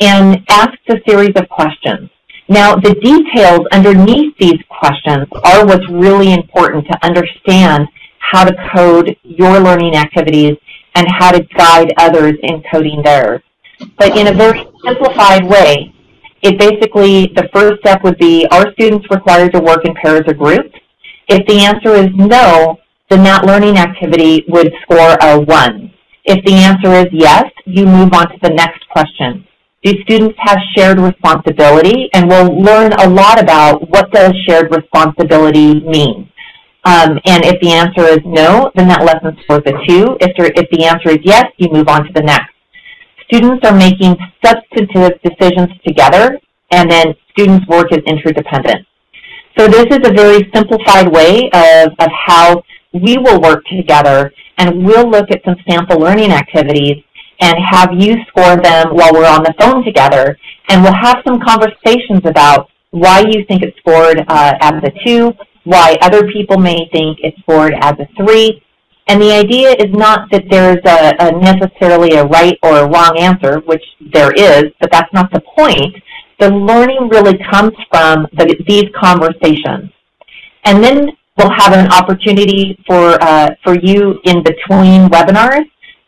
Speaker 3: and asks a series of questions. Now, the details underneath these questions are what's really important to understand how to code your learning activities and how to guide others in coding theirs. But in a very simplified way, it basically, the first step would be, are students required to work in pairs or groups? If the answer is no, then that learning activity would score a 1. If the answer is yes, you move on to the next question. Do students have shared responsibility? And we'll learn a lot about what does shared responsibility mean. Um, and if the answer is no, then that lesson scores a 2. If, there, if the answer is yes, you move on to the next. Students are making substantive decisions together, and then students' work is interdependent. So this is a very simplified way of, of how we will work together, and we'll look at some sample learning activities and have you score them while we're on the phone together. And we'll have some conversations about why you think it scored uh, as a 2, why other people may think it scored as a 3. And the idea is not that there's a, a necessarily a right or a wrong answer, which there is, but that's not the point. The learning really comes from the, these conversations. And then we'll have an opportunity for, uh, for you in between webinars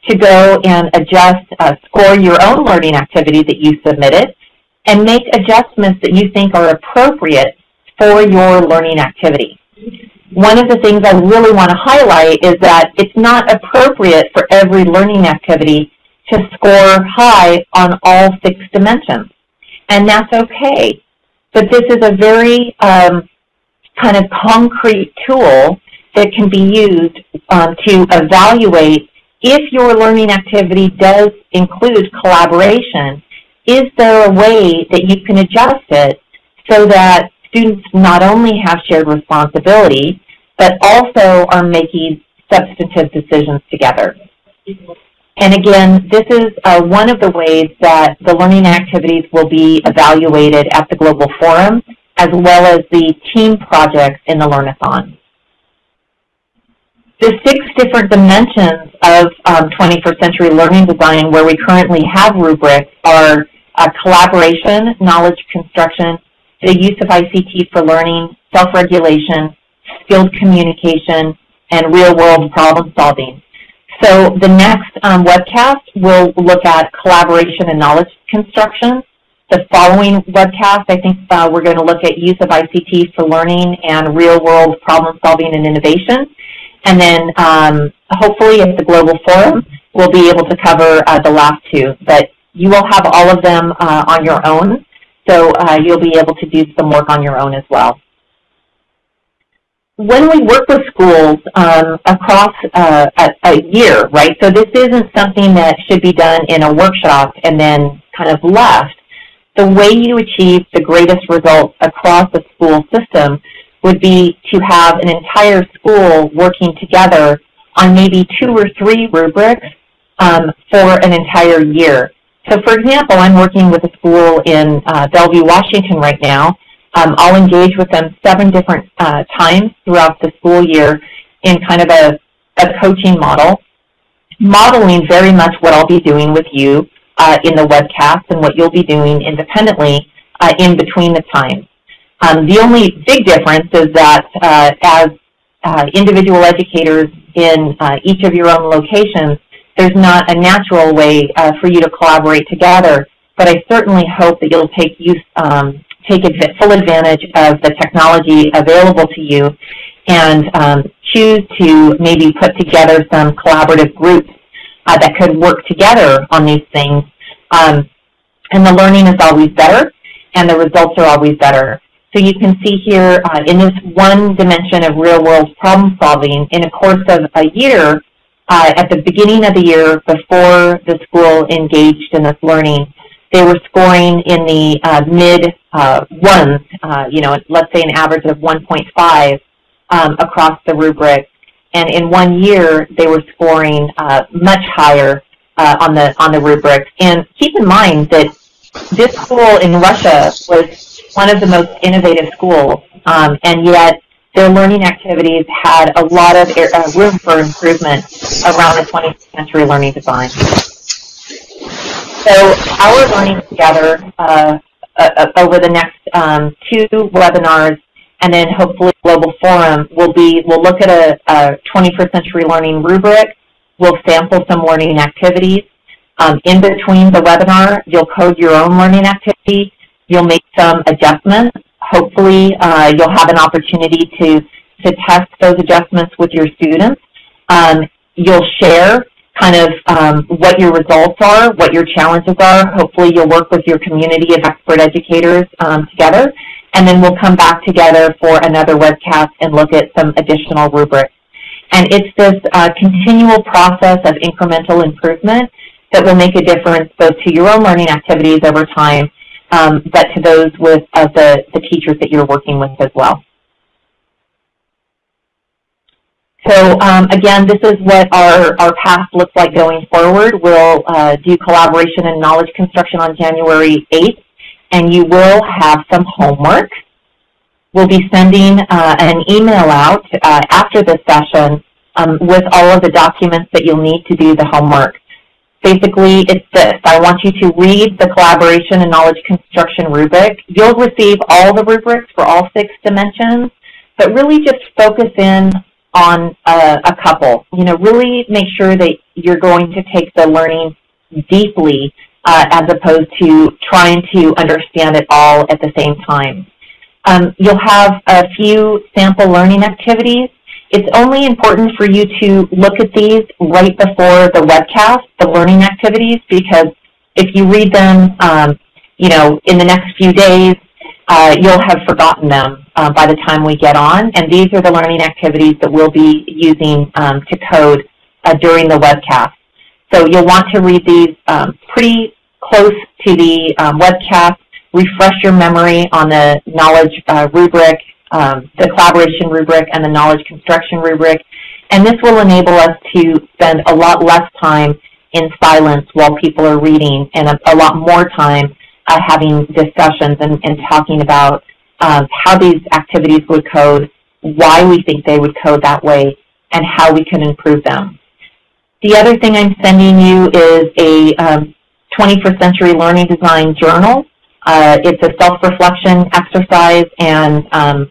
Speaker 3: to go and adjust, uh, score your own learning activity that you submitted, and make adjustments that you think are appropriate for your learning activity. One of the things I really want to highlight is that it's not appropriate for every learning activity to score high on all six dimensions. And that's okay. But this is a very um, kind of concrete tool that can be used um, to evaluate if your learning activity does include collaboration, is there a way that you can adjust it so that students not only have shared responsibility, but also are making substantive decisions together? And again, this is uh, one of the ways that the learning activities will be evaluated at the Global Forum, as well as the team projects in the Learnathon. The six different dimensions of um, 21st century learning design where we currently have rubrics are uh, collaboration, knowledge construction, the use of ICT for learning, self-regulation, skilled communication, and real-world problem solving. So the next um, webcast will look at collaboration and knowledge construction. The following webcast, I think uh, we're going to look at use of ICT for learning and real-world problem solving and innovation. And then um, hopefully at the Global Forum, we'll be able to cover uh, the last two. But you will have all of them uh, on your own, so uh, you'll be able to do some work on your own as well when we work with schools um, across uh, a, a, year, right, so this isn't something that should be done in a workshop and then kind of left. The way you achieve the greatest results across the school system would be to have an entire school working together on maybe two or three rubrics um, for an entire year. So for example, I'm working with a school in uh, Bellevue, Washington right now, um, I'll engage with them seven different uh, times throughout the school year in kind of a, a coaching model, modeling very much what I'll be doing with you uh, in the webcast and what you'll be doing independently uh, in between the times. Um, the only big difference is that uh, as uh, individual educators in uh, each of your own locations, there's not a natural way for you to collaborate together, but I certainly hope that you'll take use um, take full advantage of the technology available to you and um, choose to maybe put together some collaborative groups uh, that could work together on these things. Um, and the learning is always better, and the results are always better. So you can see here uh, in this one dimension of real-world problem solving, in a course of a year, uh, at the beginning of the year, before the school engaged in this learning, they were scoring in the uh, mid uh, ones, uh, you know, let's say an average of 1.5 um, across the rubric. And in one year, they were scoring uh, much higher on the on the rubric. And keep in mind that this school in Russia was one of the most innovative schools, um, and yet their learning activities had a lot of uh, room for improvement around the 20th century learning design. So our learning together uh, uh, over the next um, two webinars and then hopefully global forum will be, we'll look at a, a 21st century learning rubric, we'll sample some learning activities. Um, in between the webinar, you'll code your own learning activity, you'll make some adjustments. Hopefully uh, you'll have an opportunity to, to test those adjustments with your students. Um, you'll share kind of um, what your results are, what your challenges are. Hopefully you'll work with your community of expert educators um, together, and then we'll come back together for another webcast and look at some additional rubrics. And it's this uh, continual process of incremental improvement that will make a difference both to your own learning activities over time, um, but to those with uh, the, the teachers that you're working with as well. So um, again, this is what our, our path looks like going forward. We'll uh, do collaboration and knowledge construction on January 8th, and you will have some homework. We'll be sending uh, an email out uh, after this session um, with all of the documents that you'll need to do the homework. Basically, it's this. I want you to read the collaboration and knowledge construction rubric. You'll receive all the rubrics for all six dimensions, but really just focus in on a, a couple. You know, really make sure that you're going to take the learning deeply uh, as opposed to trying to understand it all at the same time. Um, you'll have a few sample learning activities. It's only important for you to look at these right before the webcast, the learning activities, because if you read them, um, you know, in the next few days, uh, you'll have forgotten them uh, by the time we get on. And these are the learning activities that we'll be using um, to code uh, during the webcast. So you'll want to read these um, pretty close to the um, webcast, refresh your memory on the knowledge uh, rubric, um, the collaboration rubric, and the knowledge construction rubric. And this will enable us to spend a lot less time in silence while people are reading and a, a lot more time uh, having discussions and, and talking about um, how these activities would code, why we think they would code that way, and how we can improve them. The other thing I'm sending you is a um, 21st Century Learning Design journal. Uh, it's a self-reflection exercise, and um,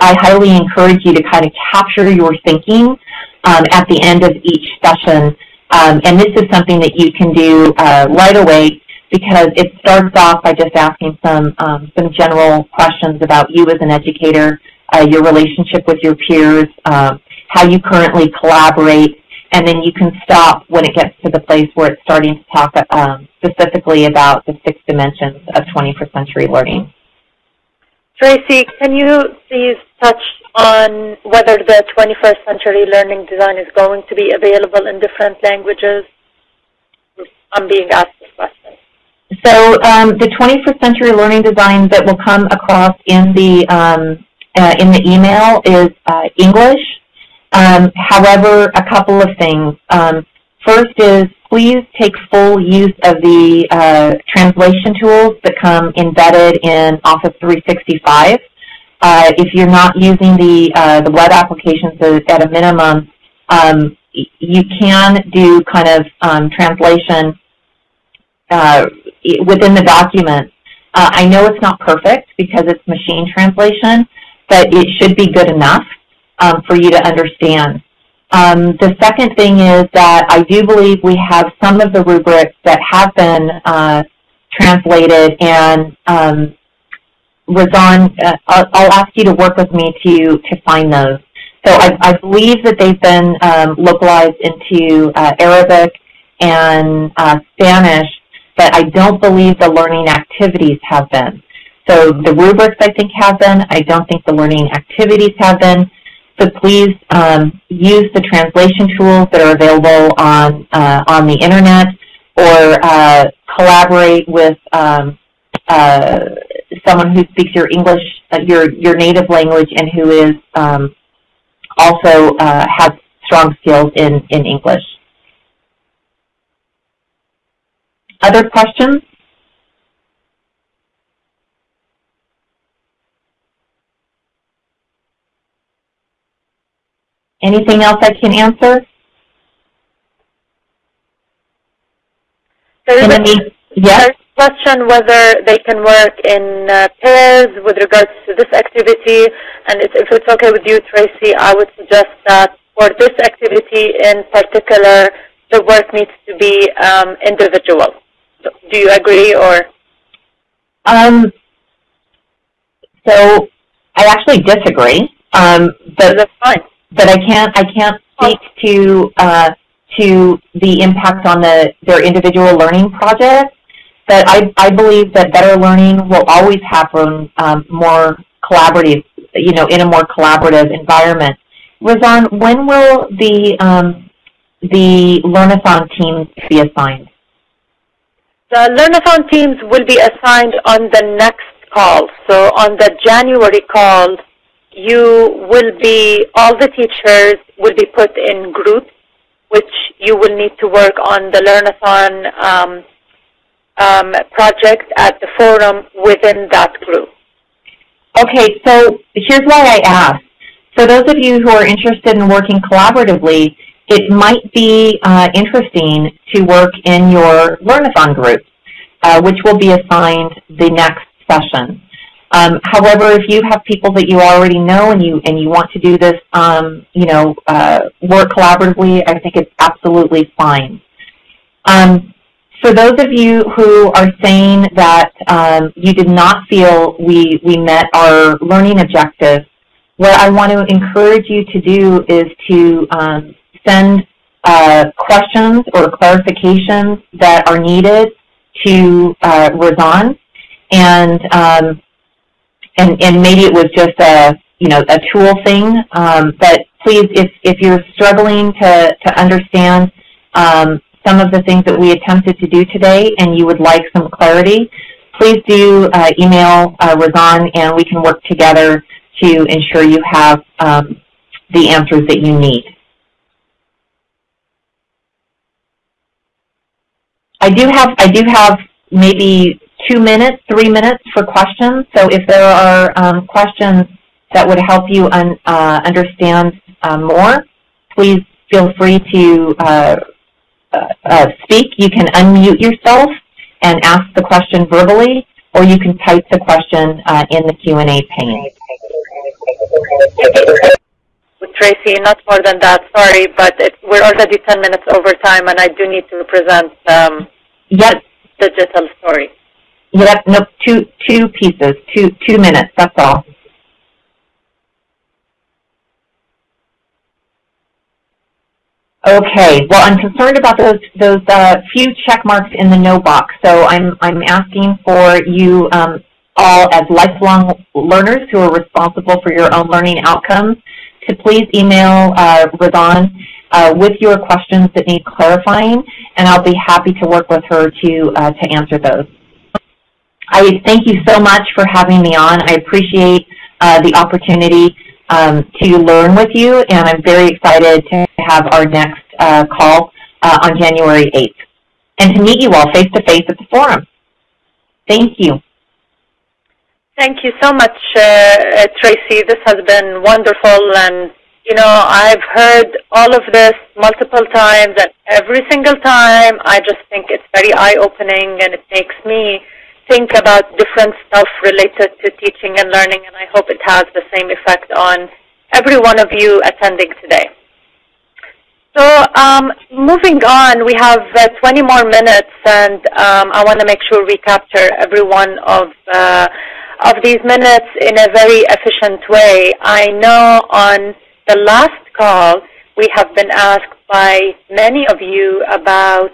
Speaker 3: I highly encourage you to kind of capture your thinking um, at the end of each session. Um, and this is something that you can do uh, right away because it starts off by just asking some um, some general questions about you as an educator, uh, your relationship with your peers, um, how you currently collaborate, and then you can stop when it gets to the place where it's starting to talk um, specifically about the six dimensions of 21st century learning.
Speaker 1: Tracy, can you please touch on whether the 21st century learning design is going to be available in different languages? I'm being asked this question.
Speaker 3: So um, the 21st century learning design that will come across in the um, uh, in the email is uh, English. Um, however, a couple of things. Um, first is please take full use of the uh, translation tools that come embedded in Office 365. Uh, if you're not using the uh, the web applications at a minimum, um, you can do kind of um, translation uh, within the document. Uh, I know it's not perfect because it's machine translation, but it should be good enough um, for you to understand. Um, the second thing is that I do believe we have some of the rubrics that have been uh, translated and um, Razan, uh, I'll, I'll, ask you to work with me to, to find those. So I, I believe that they've been um, localized into uh, Arabic and uh, Spanish, but I don't believe the learning activities have been. So the rubrics I think have been. I don't think the learning activities have been. So please um, use the translation tools that are available on uh, on the internet, or uh, collaborate with um, uh, someone who speaks your English, uh, your your native language, and who is um, also uh, has strong skills in in English. Other questions? Anything else I can answer?
Speaker 1: There is, a, yes? question whether they can work in uh, pairs with regards to this activity. And if it's okay with you, Tracy, I would suggest that for this activity in particular, the work needs to be um, individual. Do you agree or?
Speaker 3: Um, so I actually disagree. Um, but
Speaker 1: that's fine
Speaker 3: but I can't I can't speak to uh, to the impact on the their individual learning projects. But I I believe that better learning will always happen um, more collaborative, you know, in a more collaborative environment. Razan, when will the um, the Learnathon teams be assigned?
Speaker 1: The Learnathon teams will be assigned on the next call. So on the January call, you will be, all the teachers will be put in groups, which you will need to work on the Learnathon um, um, project at the forum within that group.
Speaker 3: Okay, so here's why I asked. For those of you who are interested in working collaboratively, it might be uh, interesting to work in your Learnathon group, uh, which will be assigned the next session. Um, however, if you have people that you already know and you and you want to do this, um, you know, uh, work collaboratively, I think it's absolutely fine. Um, for those of you who are saying that um, you did not feel we we met our learning objectives, what I want to encourage you to do is to um, send uh, questions or clarifications that are needed to uh, Razan, and um, and, and maybe it was just a, you know, a tool thing. Um, but please, if, if you're struggling to, to understand um, some of the things that we attempted to do today and you would like some clarity, please do uh, email uh, Razan and we can work together to ensure you have um, the answers that you need. I do have I do have maybe two minutes, three minutes for questions. So if there are um, questions that would help you un, uh, understand uh, more, please feel free to uh, uh, uh, speak. You can unmute yourself and ask the question verbally, or you can type the question uh, in the Q&A pane.
Speaker 1: Tracy, not more than that, sorry, but it, we're already 10 minutes over time and I do need to present um,
Speaker 3: yep.
Speaker 1: digital story.
Speaker 3: Yep, no, two, two pieces, two, two minutes, that's all. Okay, well, I'm concerned about those those uh, few check marks in the no box. So I'm I'm asking for you um, all as lifelong learners who are responsible for your own learning outcomes to please email uh, Razan uh, with your questions that need clarifying, and I'll be happy to work with her to uh, to answer those. I thank you so much for having me on. I appreciate uh, the opportunity um, to learn with you, and I'm very excited to have our next uh, call uh, on January 8th, and to meet you all face-to-face at the forum. Thank you.
Speaker 1: Thank you so much, uh, uh, Tracy. This has been wonderful, and you know, I've heard all of this multiple times, and every single time, I just think it's very eye-opening, and it makes me think about different stuff related to teaching and learning, and I hope it has the same effect on every one of you attending today. So um, moving on, we have uh, 20 more minutes, and um, I want to make sure we capture every one of uh, of these minutes in a very efficient way. I know on the last call, we have been asked by many of you about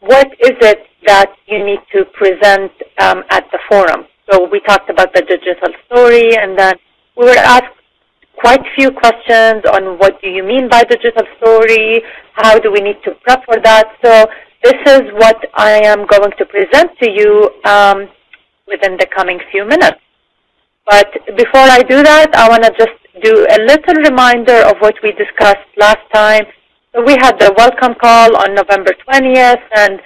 Speaker 1: what is it that you need to present um, at the forum. So we talked about the digital story, and then we were asked quite a few questions on what do you mean by digital story, how do we need to prep for that. So this is what I am going to present to you um, within the coming few minutes. But before I do that, I want to just do a little reminder of what we discussed last time. So we had the welcome call on November 20th, and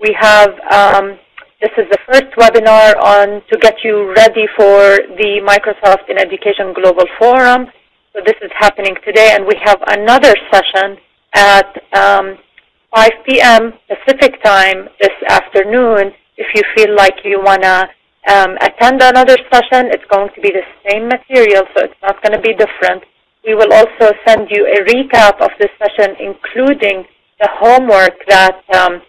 Speaker 1: we have, um, this is the first webinar on to get you ready for the Microsoft in Education Global Forum. So this is happening today, and we have another session at um, 5 p.m. Pacific time this afternoon. If you feel like you want to um, attend another session, it's going to be the same material, so it's not going to be different. We will also send you a recap of this session, including the homework that um,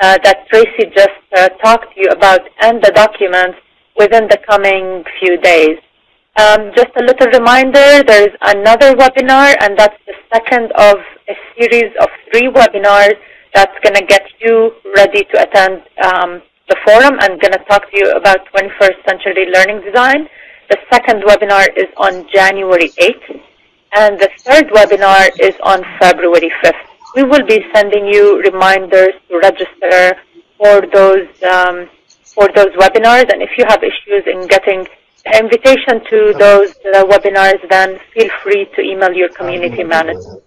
Speaker 1: uh, that Tracy just uh, talked to you about and the documents within the coming few days. Um, just a little reminder, there is another webinar, and that's the second of a series of three webinars that's going to get you ready to attend um, the forum and going to talk to you about 21st century learning design. The second webinar is on January 8th, and the third webinar is on February 5th we will be sending you reminders to register for those um, for those webinars. And if you have issues in getting invitation to those uh, webinars, then feel free to email your community manager.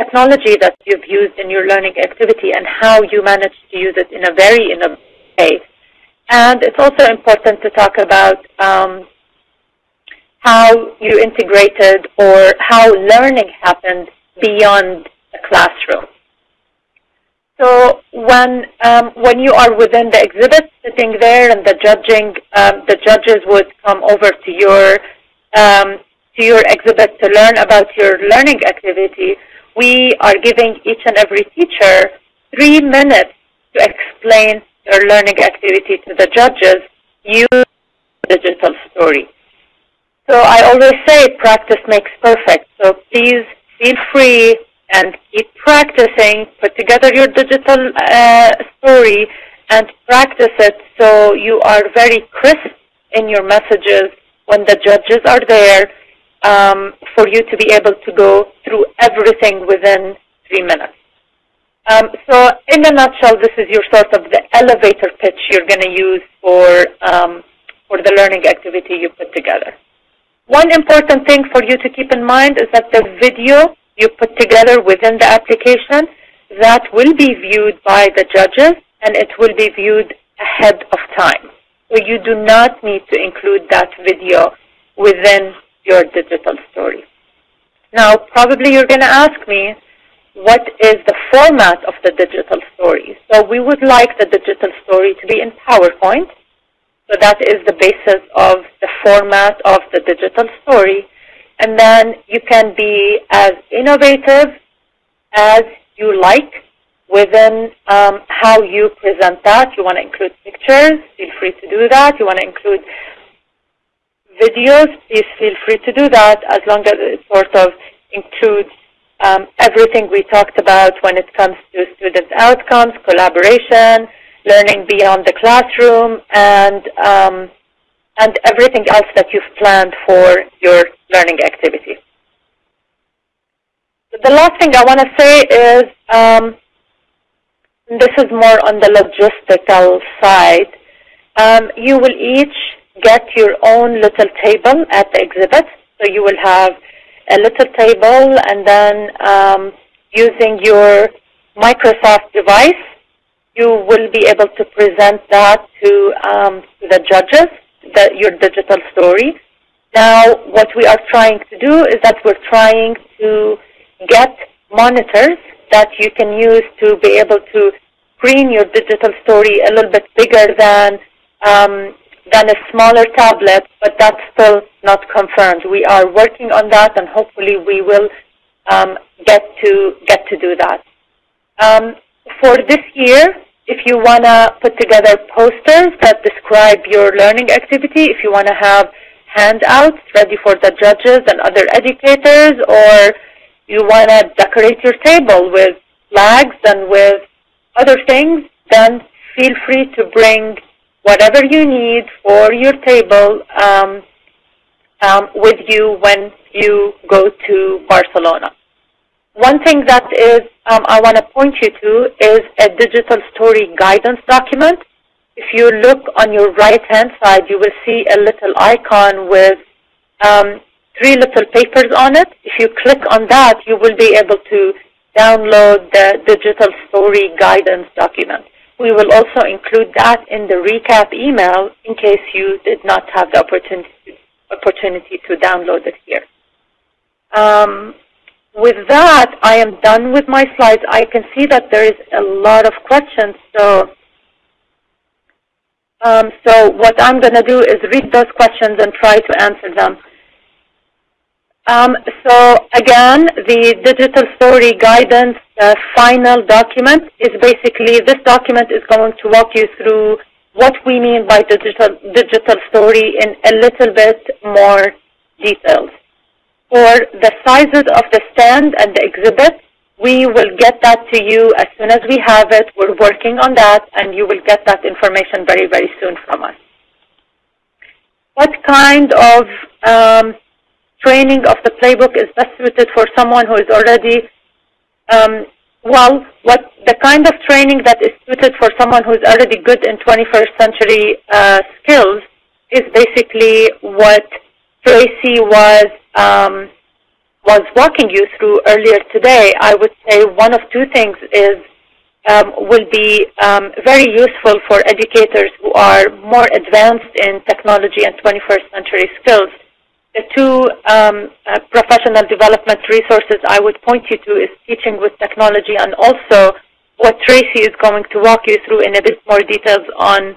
Speaker 1: Technology that you've used in your learning activity and how you managed to use it in a very innovative way. And it's also important to talk about um, how you integrated or how learning happened beyond the classroom. So when um, when you are within the exhibit, sitting there, and the judging, um, the judges would come over to your um, to your exhibit to learn about your learning activity. We are giving each and every teacher three minutes to explain your learning activity to the judges. Use digital story. So I always say practice makes perfect. So please feel free and keep practicing. Put together your digital uh, story and practice it so you are very crisp in your messages when the judges are there um, for you to be able to go through everything within three minutes. Um, so in a nutshell, this is your sort of the elevator pitch you're going to use for, um, for the learning activity you put together. One important thing for you to keep in mind is that the video you put together within the application that will be viewed by the judges and it will be viewed ahead of time. So you do not need to include that video within your digital story. Now, probably you're going to ask me, what is the format of the digital story? So we would like the digital story to be in PowerPoint. So that is the basis of the format of the digital story. And then you can be as innovative as you like within um, how you present that. You want to include pictures, feel free to do that. You want to include videos, please feel free to do that as long as it sort of includes um, everything we talked about when it comes to student outcomes, collaboration, learning beyond the classroom, and um, and everything else that you've planned for your learning activity. The last thing I want to say is, um, this is more on the logistical side, um, you will each get your own little table at the exhibit. So you will have a little table and then um, using your Microsoft device, you will be able to present that to, um, the judges, the, your digital story. Now, what we are trying to do is that we're trying to get monitors that you can use to be able to screen your digital story a little bit bigger than um, than a smaller tablet, but that's still not confirmed. We are working on that, and hopefully we will um, get to get to do that. Um, for this year, if you want to put together posters that describe your learning activity, if you want to have handouts ready for the judges and other educators, or you want to decorate your table with flags and with other things, then feel free to bring whatever you need for your table um, um, with you when you go to Barcelona. One thing that is um, I want to point you to is a digital story guidance document. If you look on your right-hand side, you will see a little icon with um, three little papers on it. If you click on that, you will be able to download the digital story guidance document. We will also include that in the recap email in case you did not have the opportunity, opportunity to download it here. Um, with that, I am done with my slides. I can see that there is a lot of questions, so um, so what I'm going to do is read those questions and try to answer them. Um, so again, the digital story guidance uh, final document is basically, this document is going to walk you through what we mean by digital, digital story in a little bit more details. For the sizes of the stand and the exhibit, we will get that to you as soon as we have it. We're working on that, and you will get that information very, very soon from us. What kind of um, training of the playbook is best suited for someone who is already, um, well, what the kind of training that is suited for someone who is already good in 21st century uh, skills is basically what Tracy was um, was walking you through earlier today, I would say one of two things is um, will be um, very useful for educators who are more advanced in technology and 21st century skills. The two um, uh, professional development resources I would point you to is Teaching with Technology and also what Tracy is going to walk you through in a bit more details on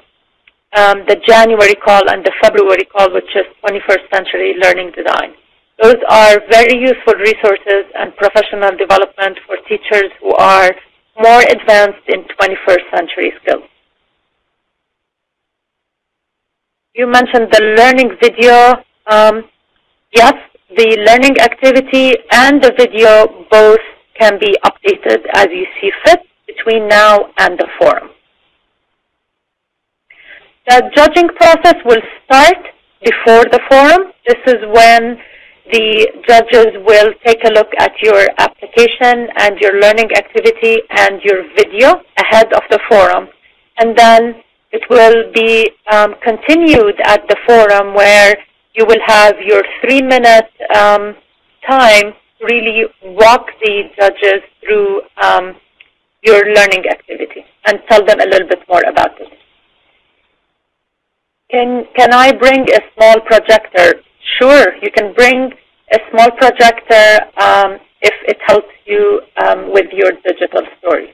Speaker 1: um, the January call and the February call, which is 21st Century Learning Design. Those are very useful resources and professional development for teachers who are more advanced in 21st century skills. You mentioned the learning video. Um, yes, the learning activity and the video both can be updated as you see fit between now and the forum. The judging process will start before the forum. This is when the judges will take a look at your application and your learning activity and your video ahead of the forum. And then it will be um, continued at the forum where you will have your three-minute um, time to really walk the judges through um, your learning activity and tell them a little bit more about it. Can, can I bring a small projector? Sure, you can bring a small projector um, if it helps you um, with your digital story.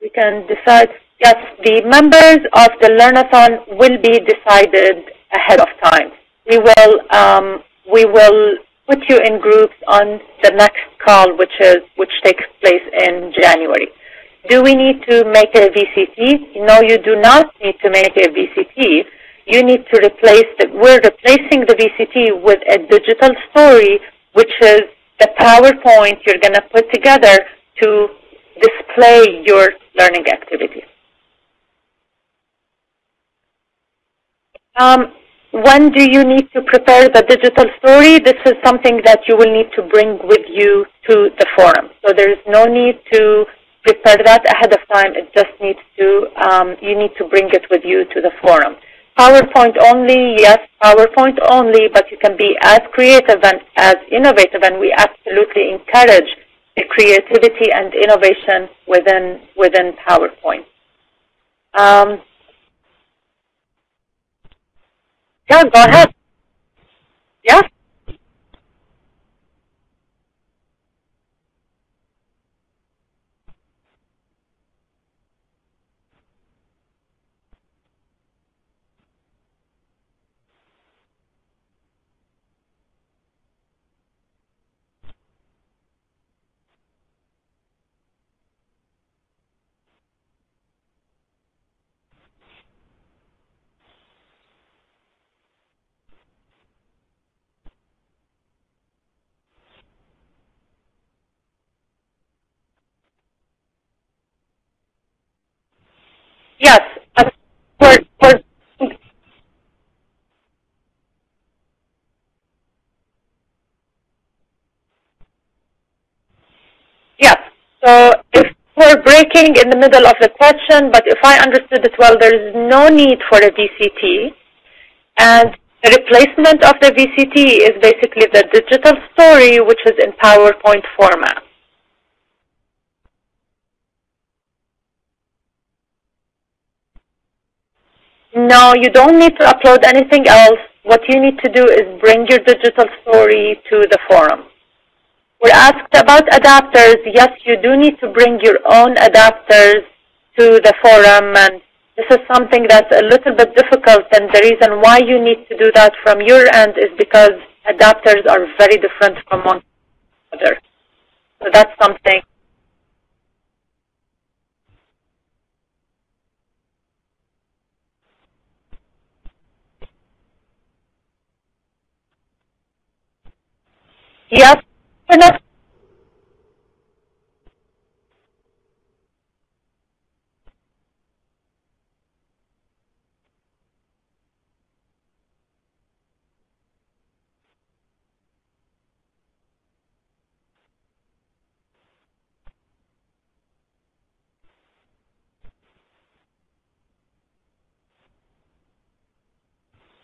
Speaker 1: We can decide, yes, the members of the Learnathon will be decided ahead of time. We will, um, we will put you in groups on the next call, which is which takes place in January. Do we need to make a VCT? No, you do not need to make a VCT. You need to replace the, we're replacing the VCT with a digital story, which is the PowerPoint you're going to put together to display your learning activity. Um, when do you need to prepare the digital story? This is something that you will need to bring with you to the forum. So there is no need to prepare that ahead of time. It just needs to, um, you need to bring it with you to the forum. PowerPoint only, yes, PowerPoint only, but you can be as creative and as innovative, and we absolutely encourage the creativity and innovation within within PowerPoint. Um, yeah, go ahead. Yes. Yes. For, for, yes. So if we're breaking in the middle of the question, but if I understood it well, there is no need for a VCT. And the replacement of the VCT is basically the digital story, which is in PowerPoint format. No, you don't need to upload anything else. What you need to do is bring your digital story to the forum. We're asked about adapters. Yes, you do need to bring your own adapters to the forum, and this is something that's a little bit difficult, and the reason why you need to do that from your end is because adapters are very different from one another. So that's something Yes.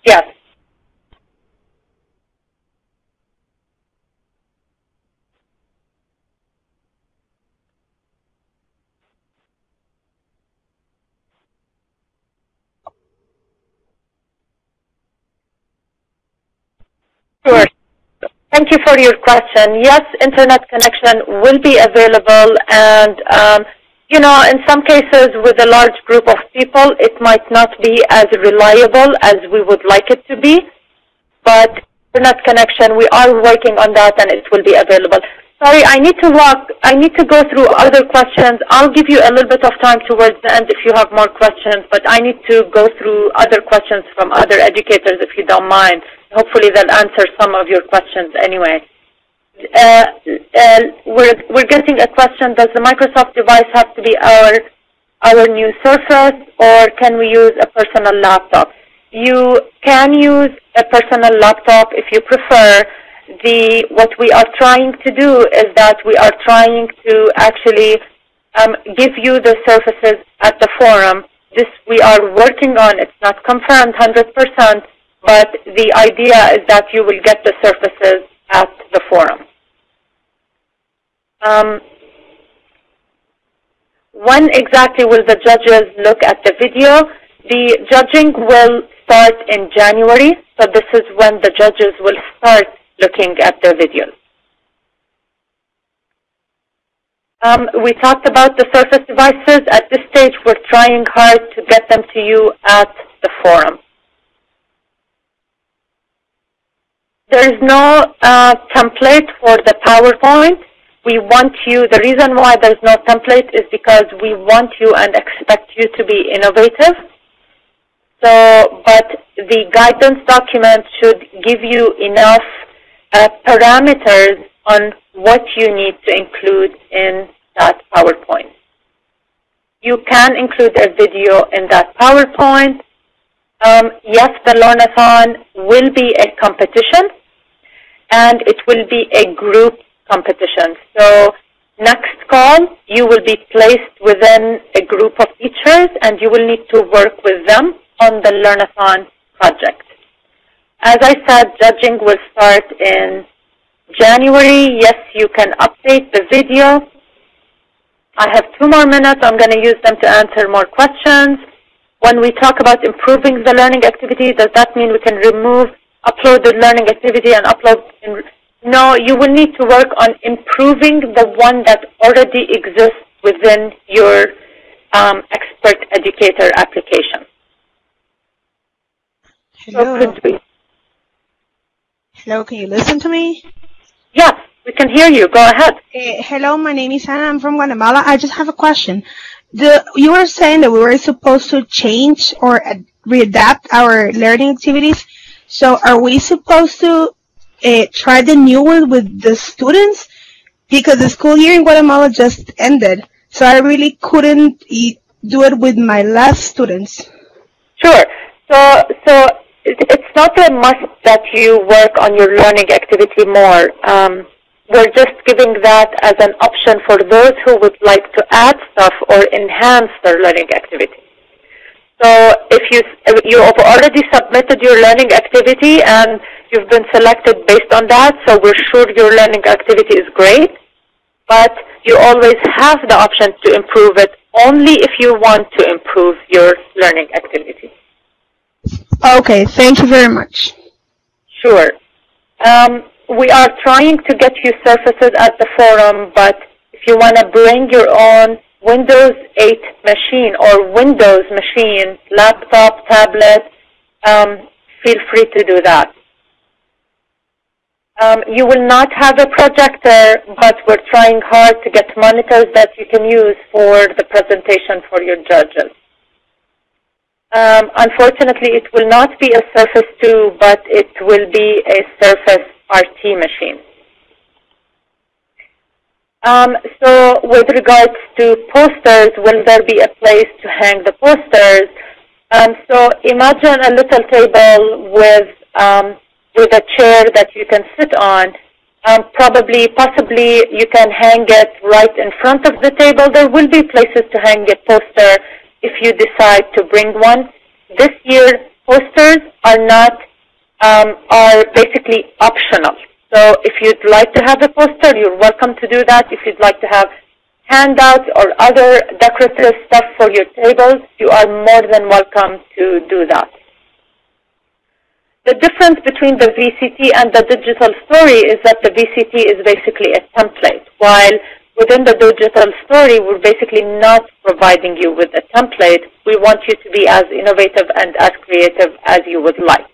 Speaker 1: Yes Sure. Thank you for your question. Yes, internet connection will be available and um, you know, in some cases with a large group of people, it might not be as reliable as we would like it to be, but internet connection, we are working on that and it will be available. Sorry, I need to walk, I need to go through other questions. I'll give you a little bit of time towards the end if you have more questions, but I need to go through other questions from other educators if you don't mind. Hopefully they'll answer some of your questions anyway. Uh, uh, we're, we're getting a question, does the Microsoft device have to be our, our new Surface or can we use a personal laptop? You can use a personal laptop if you prefer. The, what we are trying to do is that we are trying to actually um, give you the surfaces at the forum. This we are working on. It's not confirmed 100%, but the idea is that you will get the surfaces at the forum. Um, when exactly will the judges look at the video? The judging will start in January, so this is when the judges will start looking at the videos. Um, we talked about the Surface devices. At this stage, we're trying hard to get them to you at the forum. There is no uh, template for the PowerPoint. We want you, the reason why there's no template is because we want you and expect you to be innovative. So, but the guidance document should give you enough uh, parameters on what you need to include in that PowerPoint. You can include a video in that PowerPoint. Um, yes, the Learnathon will be a competition, and it will be a group competition. So next call, you will be placed within a group of teachers, and you will need to work with them on the Learnathon project. As I said, judging will start in January. Yes, you can update the video. I have two more minutes. I'm going to use them to answer more questions. When we talk about improving the learning activity, does that mean we can remove uploaded learning activity and upload? In, no, you will need to work on improving the one that already exists within your um, expert educator application.
Speaker 4: Hello.
Speaker 1: So could we?
Speaker 4: Hello, can you listen to me?
Speaker 1: Yes, we can hear you. Go ahead.
Speaker 4: Uh, hello, my name is Anna. I'm from Guatemala. I just have a question. The, you were saying that we were supposed to change or ad- readapt our learning activities. So are we supposed to uh, try the new one with the students? Because the school year in Guatemala just ended. So I really couldn't do it with my last students.
Speaker 1: Sure. So, so it's not a must that you work on your learning activity more. Um, we're just giving that as an option for those who would like to add stuff or enhance their learning activity. So if you you have already submitted your learning activity and you've been selected based on that, so we're sure your learning activity is great, but you always have the option to improve it only if you want to improve your learning activity.
Speaker 4: Okay, thank you very much.
Speaker 1: Sure. Um, we are trying to get you surfaces at the forum, but if you want to bring your own Windows 8 machine or Windows machine, laptop, tablet, um, feel free to do that. Um, you will not have a projector, but we're trying hard to get monitors that you can use for the presentation for your judges. Um, unfortunately, it will not be a Surface 2, but it will be a Surface RT machine. Um, so with regards to posters, will there be a place to hang the posters? Um, so imagine a little table with um, with a chair that you can sit on. Um, probably, possibly, you can hang it right in front of the table. There will be places to hang a poster if you decide to bring one. This year, posters are not um, are basically optional. So if you'd like to have a poster, you're welcome to do that. If you'd like to have handouts or other decorative stuff for your tables, you are more than welcome to do that. The difference between the VCT and the digital story is that the VCT is basically a template, while within the digital story, we're basically not providing you with a template. We want you to be as innovative and as creative as you would like.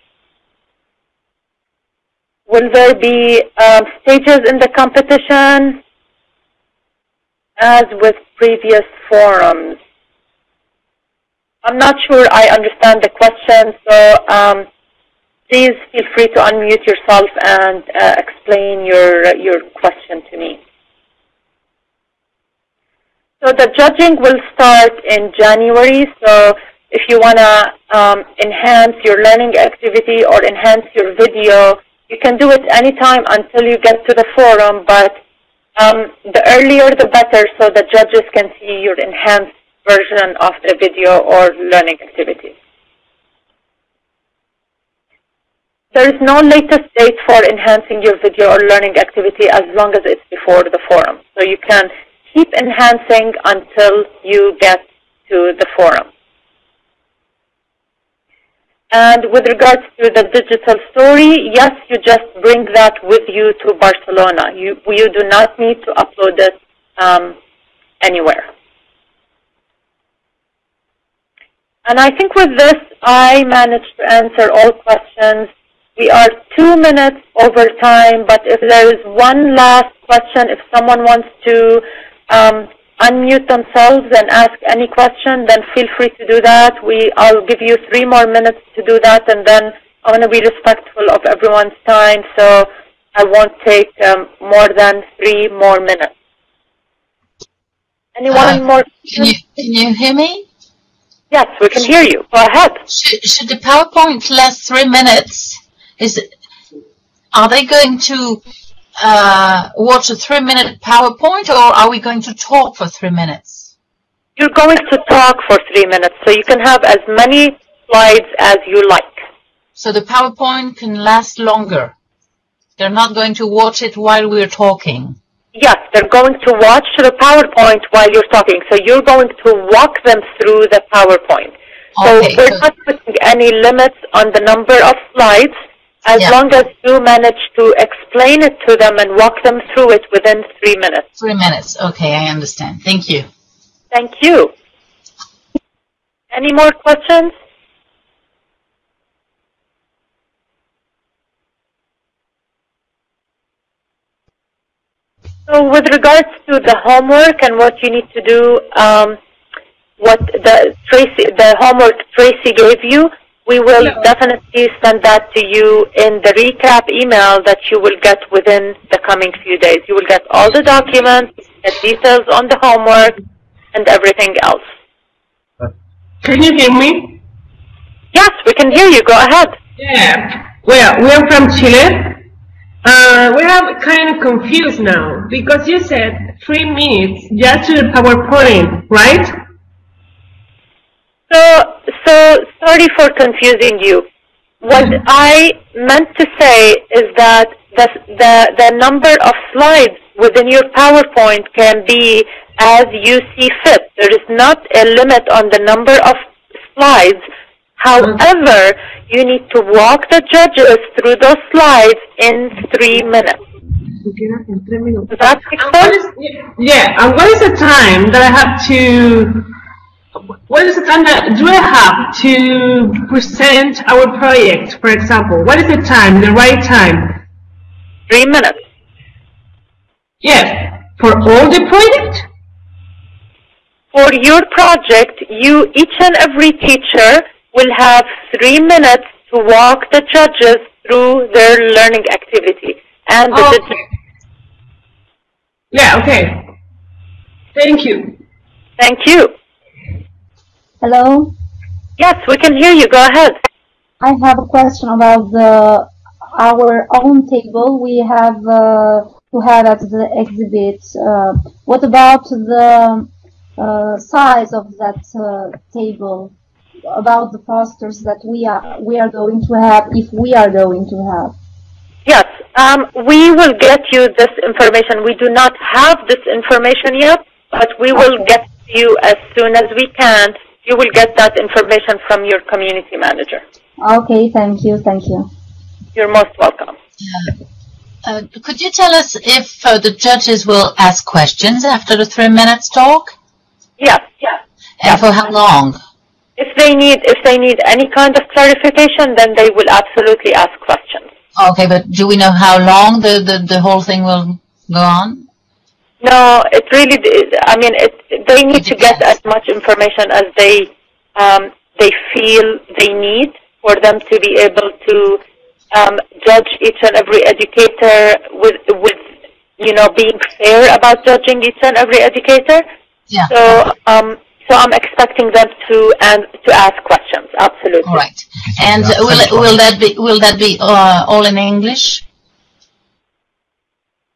Speaker 1: Will there be um, stages in the competition? As with previous forums. I'm not sure I understand the question, so um, please feel free to unmute yourself and uh, explain your, your question to me. So the judging will start in January. So if you want to um, enhance your learning activity or enhance your video, you can do it anytime until you get to the forum, but um, the earlier the better so the judges can see your enhanced version of the video or learning activity. There is no latest date for enhancing your video or learning activity as long as it's before the forum. So you can keep enhancing until you get to the forum. And with regards to the digital story, yes, you just bring that with you to Barcelona. You, you do not need to upload it um, anywhere. And I think with this, I managed to answer all questions we are two minutes over time, but if there is one last question, if someone wants to um, unmute themselves and ask any question, then feel free to do that. We, I'll give you three more minutes to do that, and then I want to be respectful of everyone's time, so I won't take um, more than three more minutes. Anyone uh, more?
Speaker 5: Can you, can you hear me?
Speaker 1: Yes, we can hear you. Go ahead.
Speaker 5: Should, should the PowerPoint last three minutes? Is are they going to uh, watch a three-minute PowerPoint, or are we going to talk for three minutes?
Speaker 1: You're going to talk for three minutes, so you can have as many slides as you like.
Speaker 5: So the PowerPoint can last longer. They're not going to watch it while we're talking.
Speaker 1: Yes, they're going to watch the PowerPoint while you're talking. So you're going to walk them through the PowerPoint. Okay, So we're so not putting any limits on the number of slides as yeah. long as you manage to explain it to them and walk them through it within three minutes.
Speaker 5: Three minutes. Okay, I understand. Thank you.
Speaker 1: Thank you. Any more questions? So with regards to the homework and what you need to do, um, what the Tracy, the homework Tracy gave you, we will definitely send that to you in the recap email that you will get within the coming few days. You will get all the documents, the details on the homework, and everything else.
Speaker 6: Can you hear me?
Speaker 1: Yes, we can hear you. Go ahead.
Speaker 6: Yeah. Well, we're from Chile. Uh, we are kind of confused now because you said three minutes just to the PowerPoint, right?
Speaker 1: So, so sorry for confusing you. What mm-hmm. I meant to say is that the, the, the number of slides within your PowerPoint can be as you see fit. There is not a limit on the number of slides. However, you need to walk the judges through those slides in three minutes. Does that make sense?
Speaker 6: Yeah, and what is the time that I have to what is the time that do I have to present our project, for example? What is the time, the right time?
Speaker 1: Three minutes.
Speaker 6: Yes. For all the project?
Speaker 1: For your project, you, each and every teacher will have three minutes to walk the judges through their learning activity. And the
Speaker 6: okay. Yeah, okay. Thank you.
Speaker 1: Thank you.
Speaker 7: Hello?
Speaker 1: Yes, we can hear you. Go ahead.
Speaker 7: I have a question about the our own table we have uh, to have at the exhibit. Uh, what about the uh, size of that uh, table? about the posters that we are we are going to have if we are going to have?
Speaker 1: Yes, um, we will get you this information. We do not have this information yet, but we will get you as soon as we can. You will get that information from your community manager.
Speaker 7: Okay, thank you, thank you.
Speaker 1: You're most welcome.
Speaker 5: Uh, could you tell us if uh, the judges will ask questions after the three minutes talk?
Speaker 1: Yes, yes.
Speaker 5: And for how long?
Speaker 1: If they need if they need any kind of clarification, then they will absolutely ask questions.
Speaker 5: Okay, but do we know how long the, the, the whole thing will go on?
Speaker 1: No, it really. I mean, it, they need to get as much information as they um, they feel they need for them to be able to um, judge each and every educator with with you know being fair about judging each and every educator.
Speaker 5: Yeah.
Speaker 1: So um, so I'm expecting them to and to ask questions. Absolutely.
Speaker 5: All right. And will it, will that be will that be uh, all in English?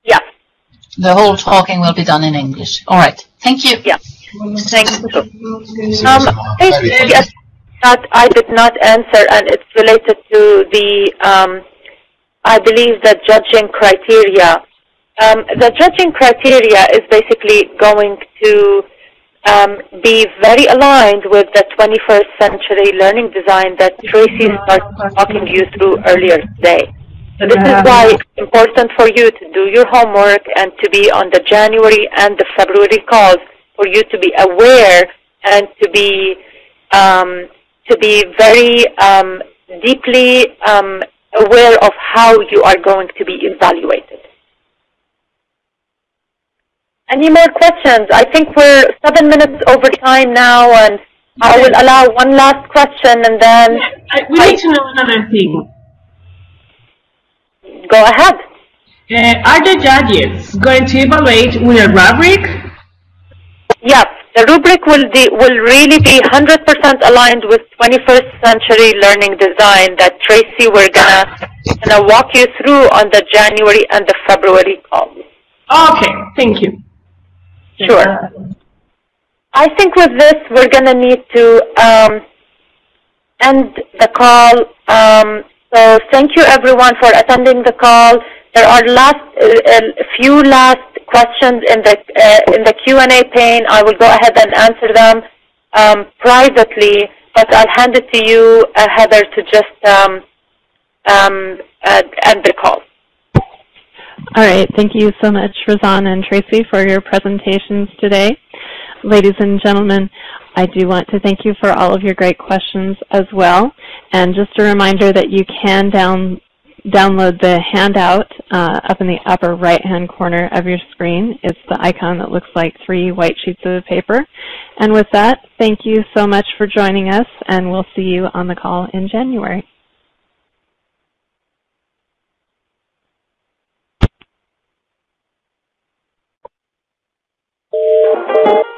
Speaker 1: Yeah.
Speaker 5: The whole talking will be done in English. All right. Thank you.
Speaker 1: Yeah. Thank you. Um, yes, that I did not answer, and it's related to the, um, I believe, the judging criteria. Um, the judging criteria is basically going to um, be very aligned with the 21st century learning design that Tracy started talking you through earlier today. So this is why it's important for you to do your homework and to be on the January and the February calls for you to be aware and to be um, to be very um, deeply um, aware of how you are going to be evaluated. Any more questions? I think we're seven minutes over time now, and I will allow one last question, and then
Speaker 6: I, we need to know another thing.
Speaker 1: Go ahead.
Speaker 6: Uh, are the judges going to evaluate with a rubric?
Speaker 1: Yes, the rubric will be, will really be 100% aligned with 21st century learning design that Tracy we're gonna gonna walk you through on the January and the February call.
Speaker 6: Okay, thank you.
Speaker 1: Sure. I think with this we're gonna need to um, end the call. Um, so thank you everyone for attending the call. There are last uh, few last questions in the uh, in the Q&A pane. I will go ahead and answer them um, privately, but I'll hand it to you, uh, Heather, to just um, um, uh, end the call.
Speaker 2: All right. Thank you so much, Razan and Tracy, for your presentations today. Ladies and gentlemen, I do want to thank you for all of your great questions as well. And just a reminder that you can down, download the handout uh, up in the upper right-hand corner of your screen. It's the icon that looks like three white sheets of paper. And with that, thank you so much for joining us, and we'll see you on the call in January.
Speaker 1: Thank you.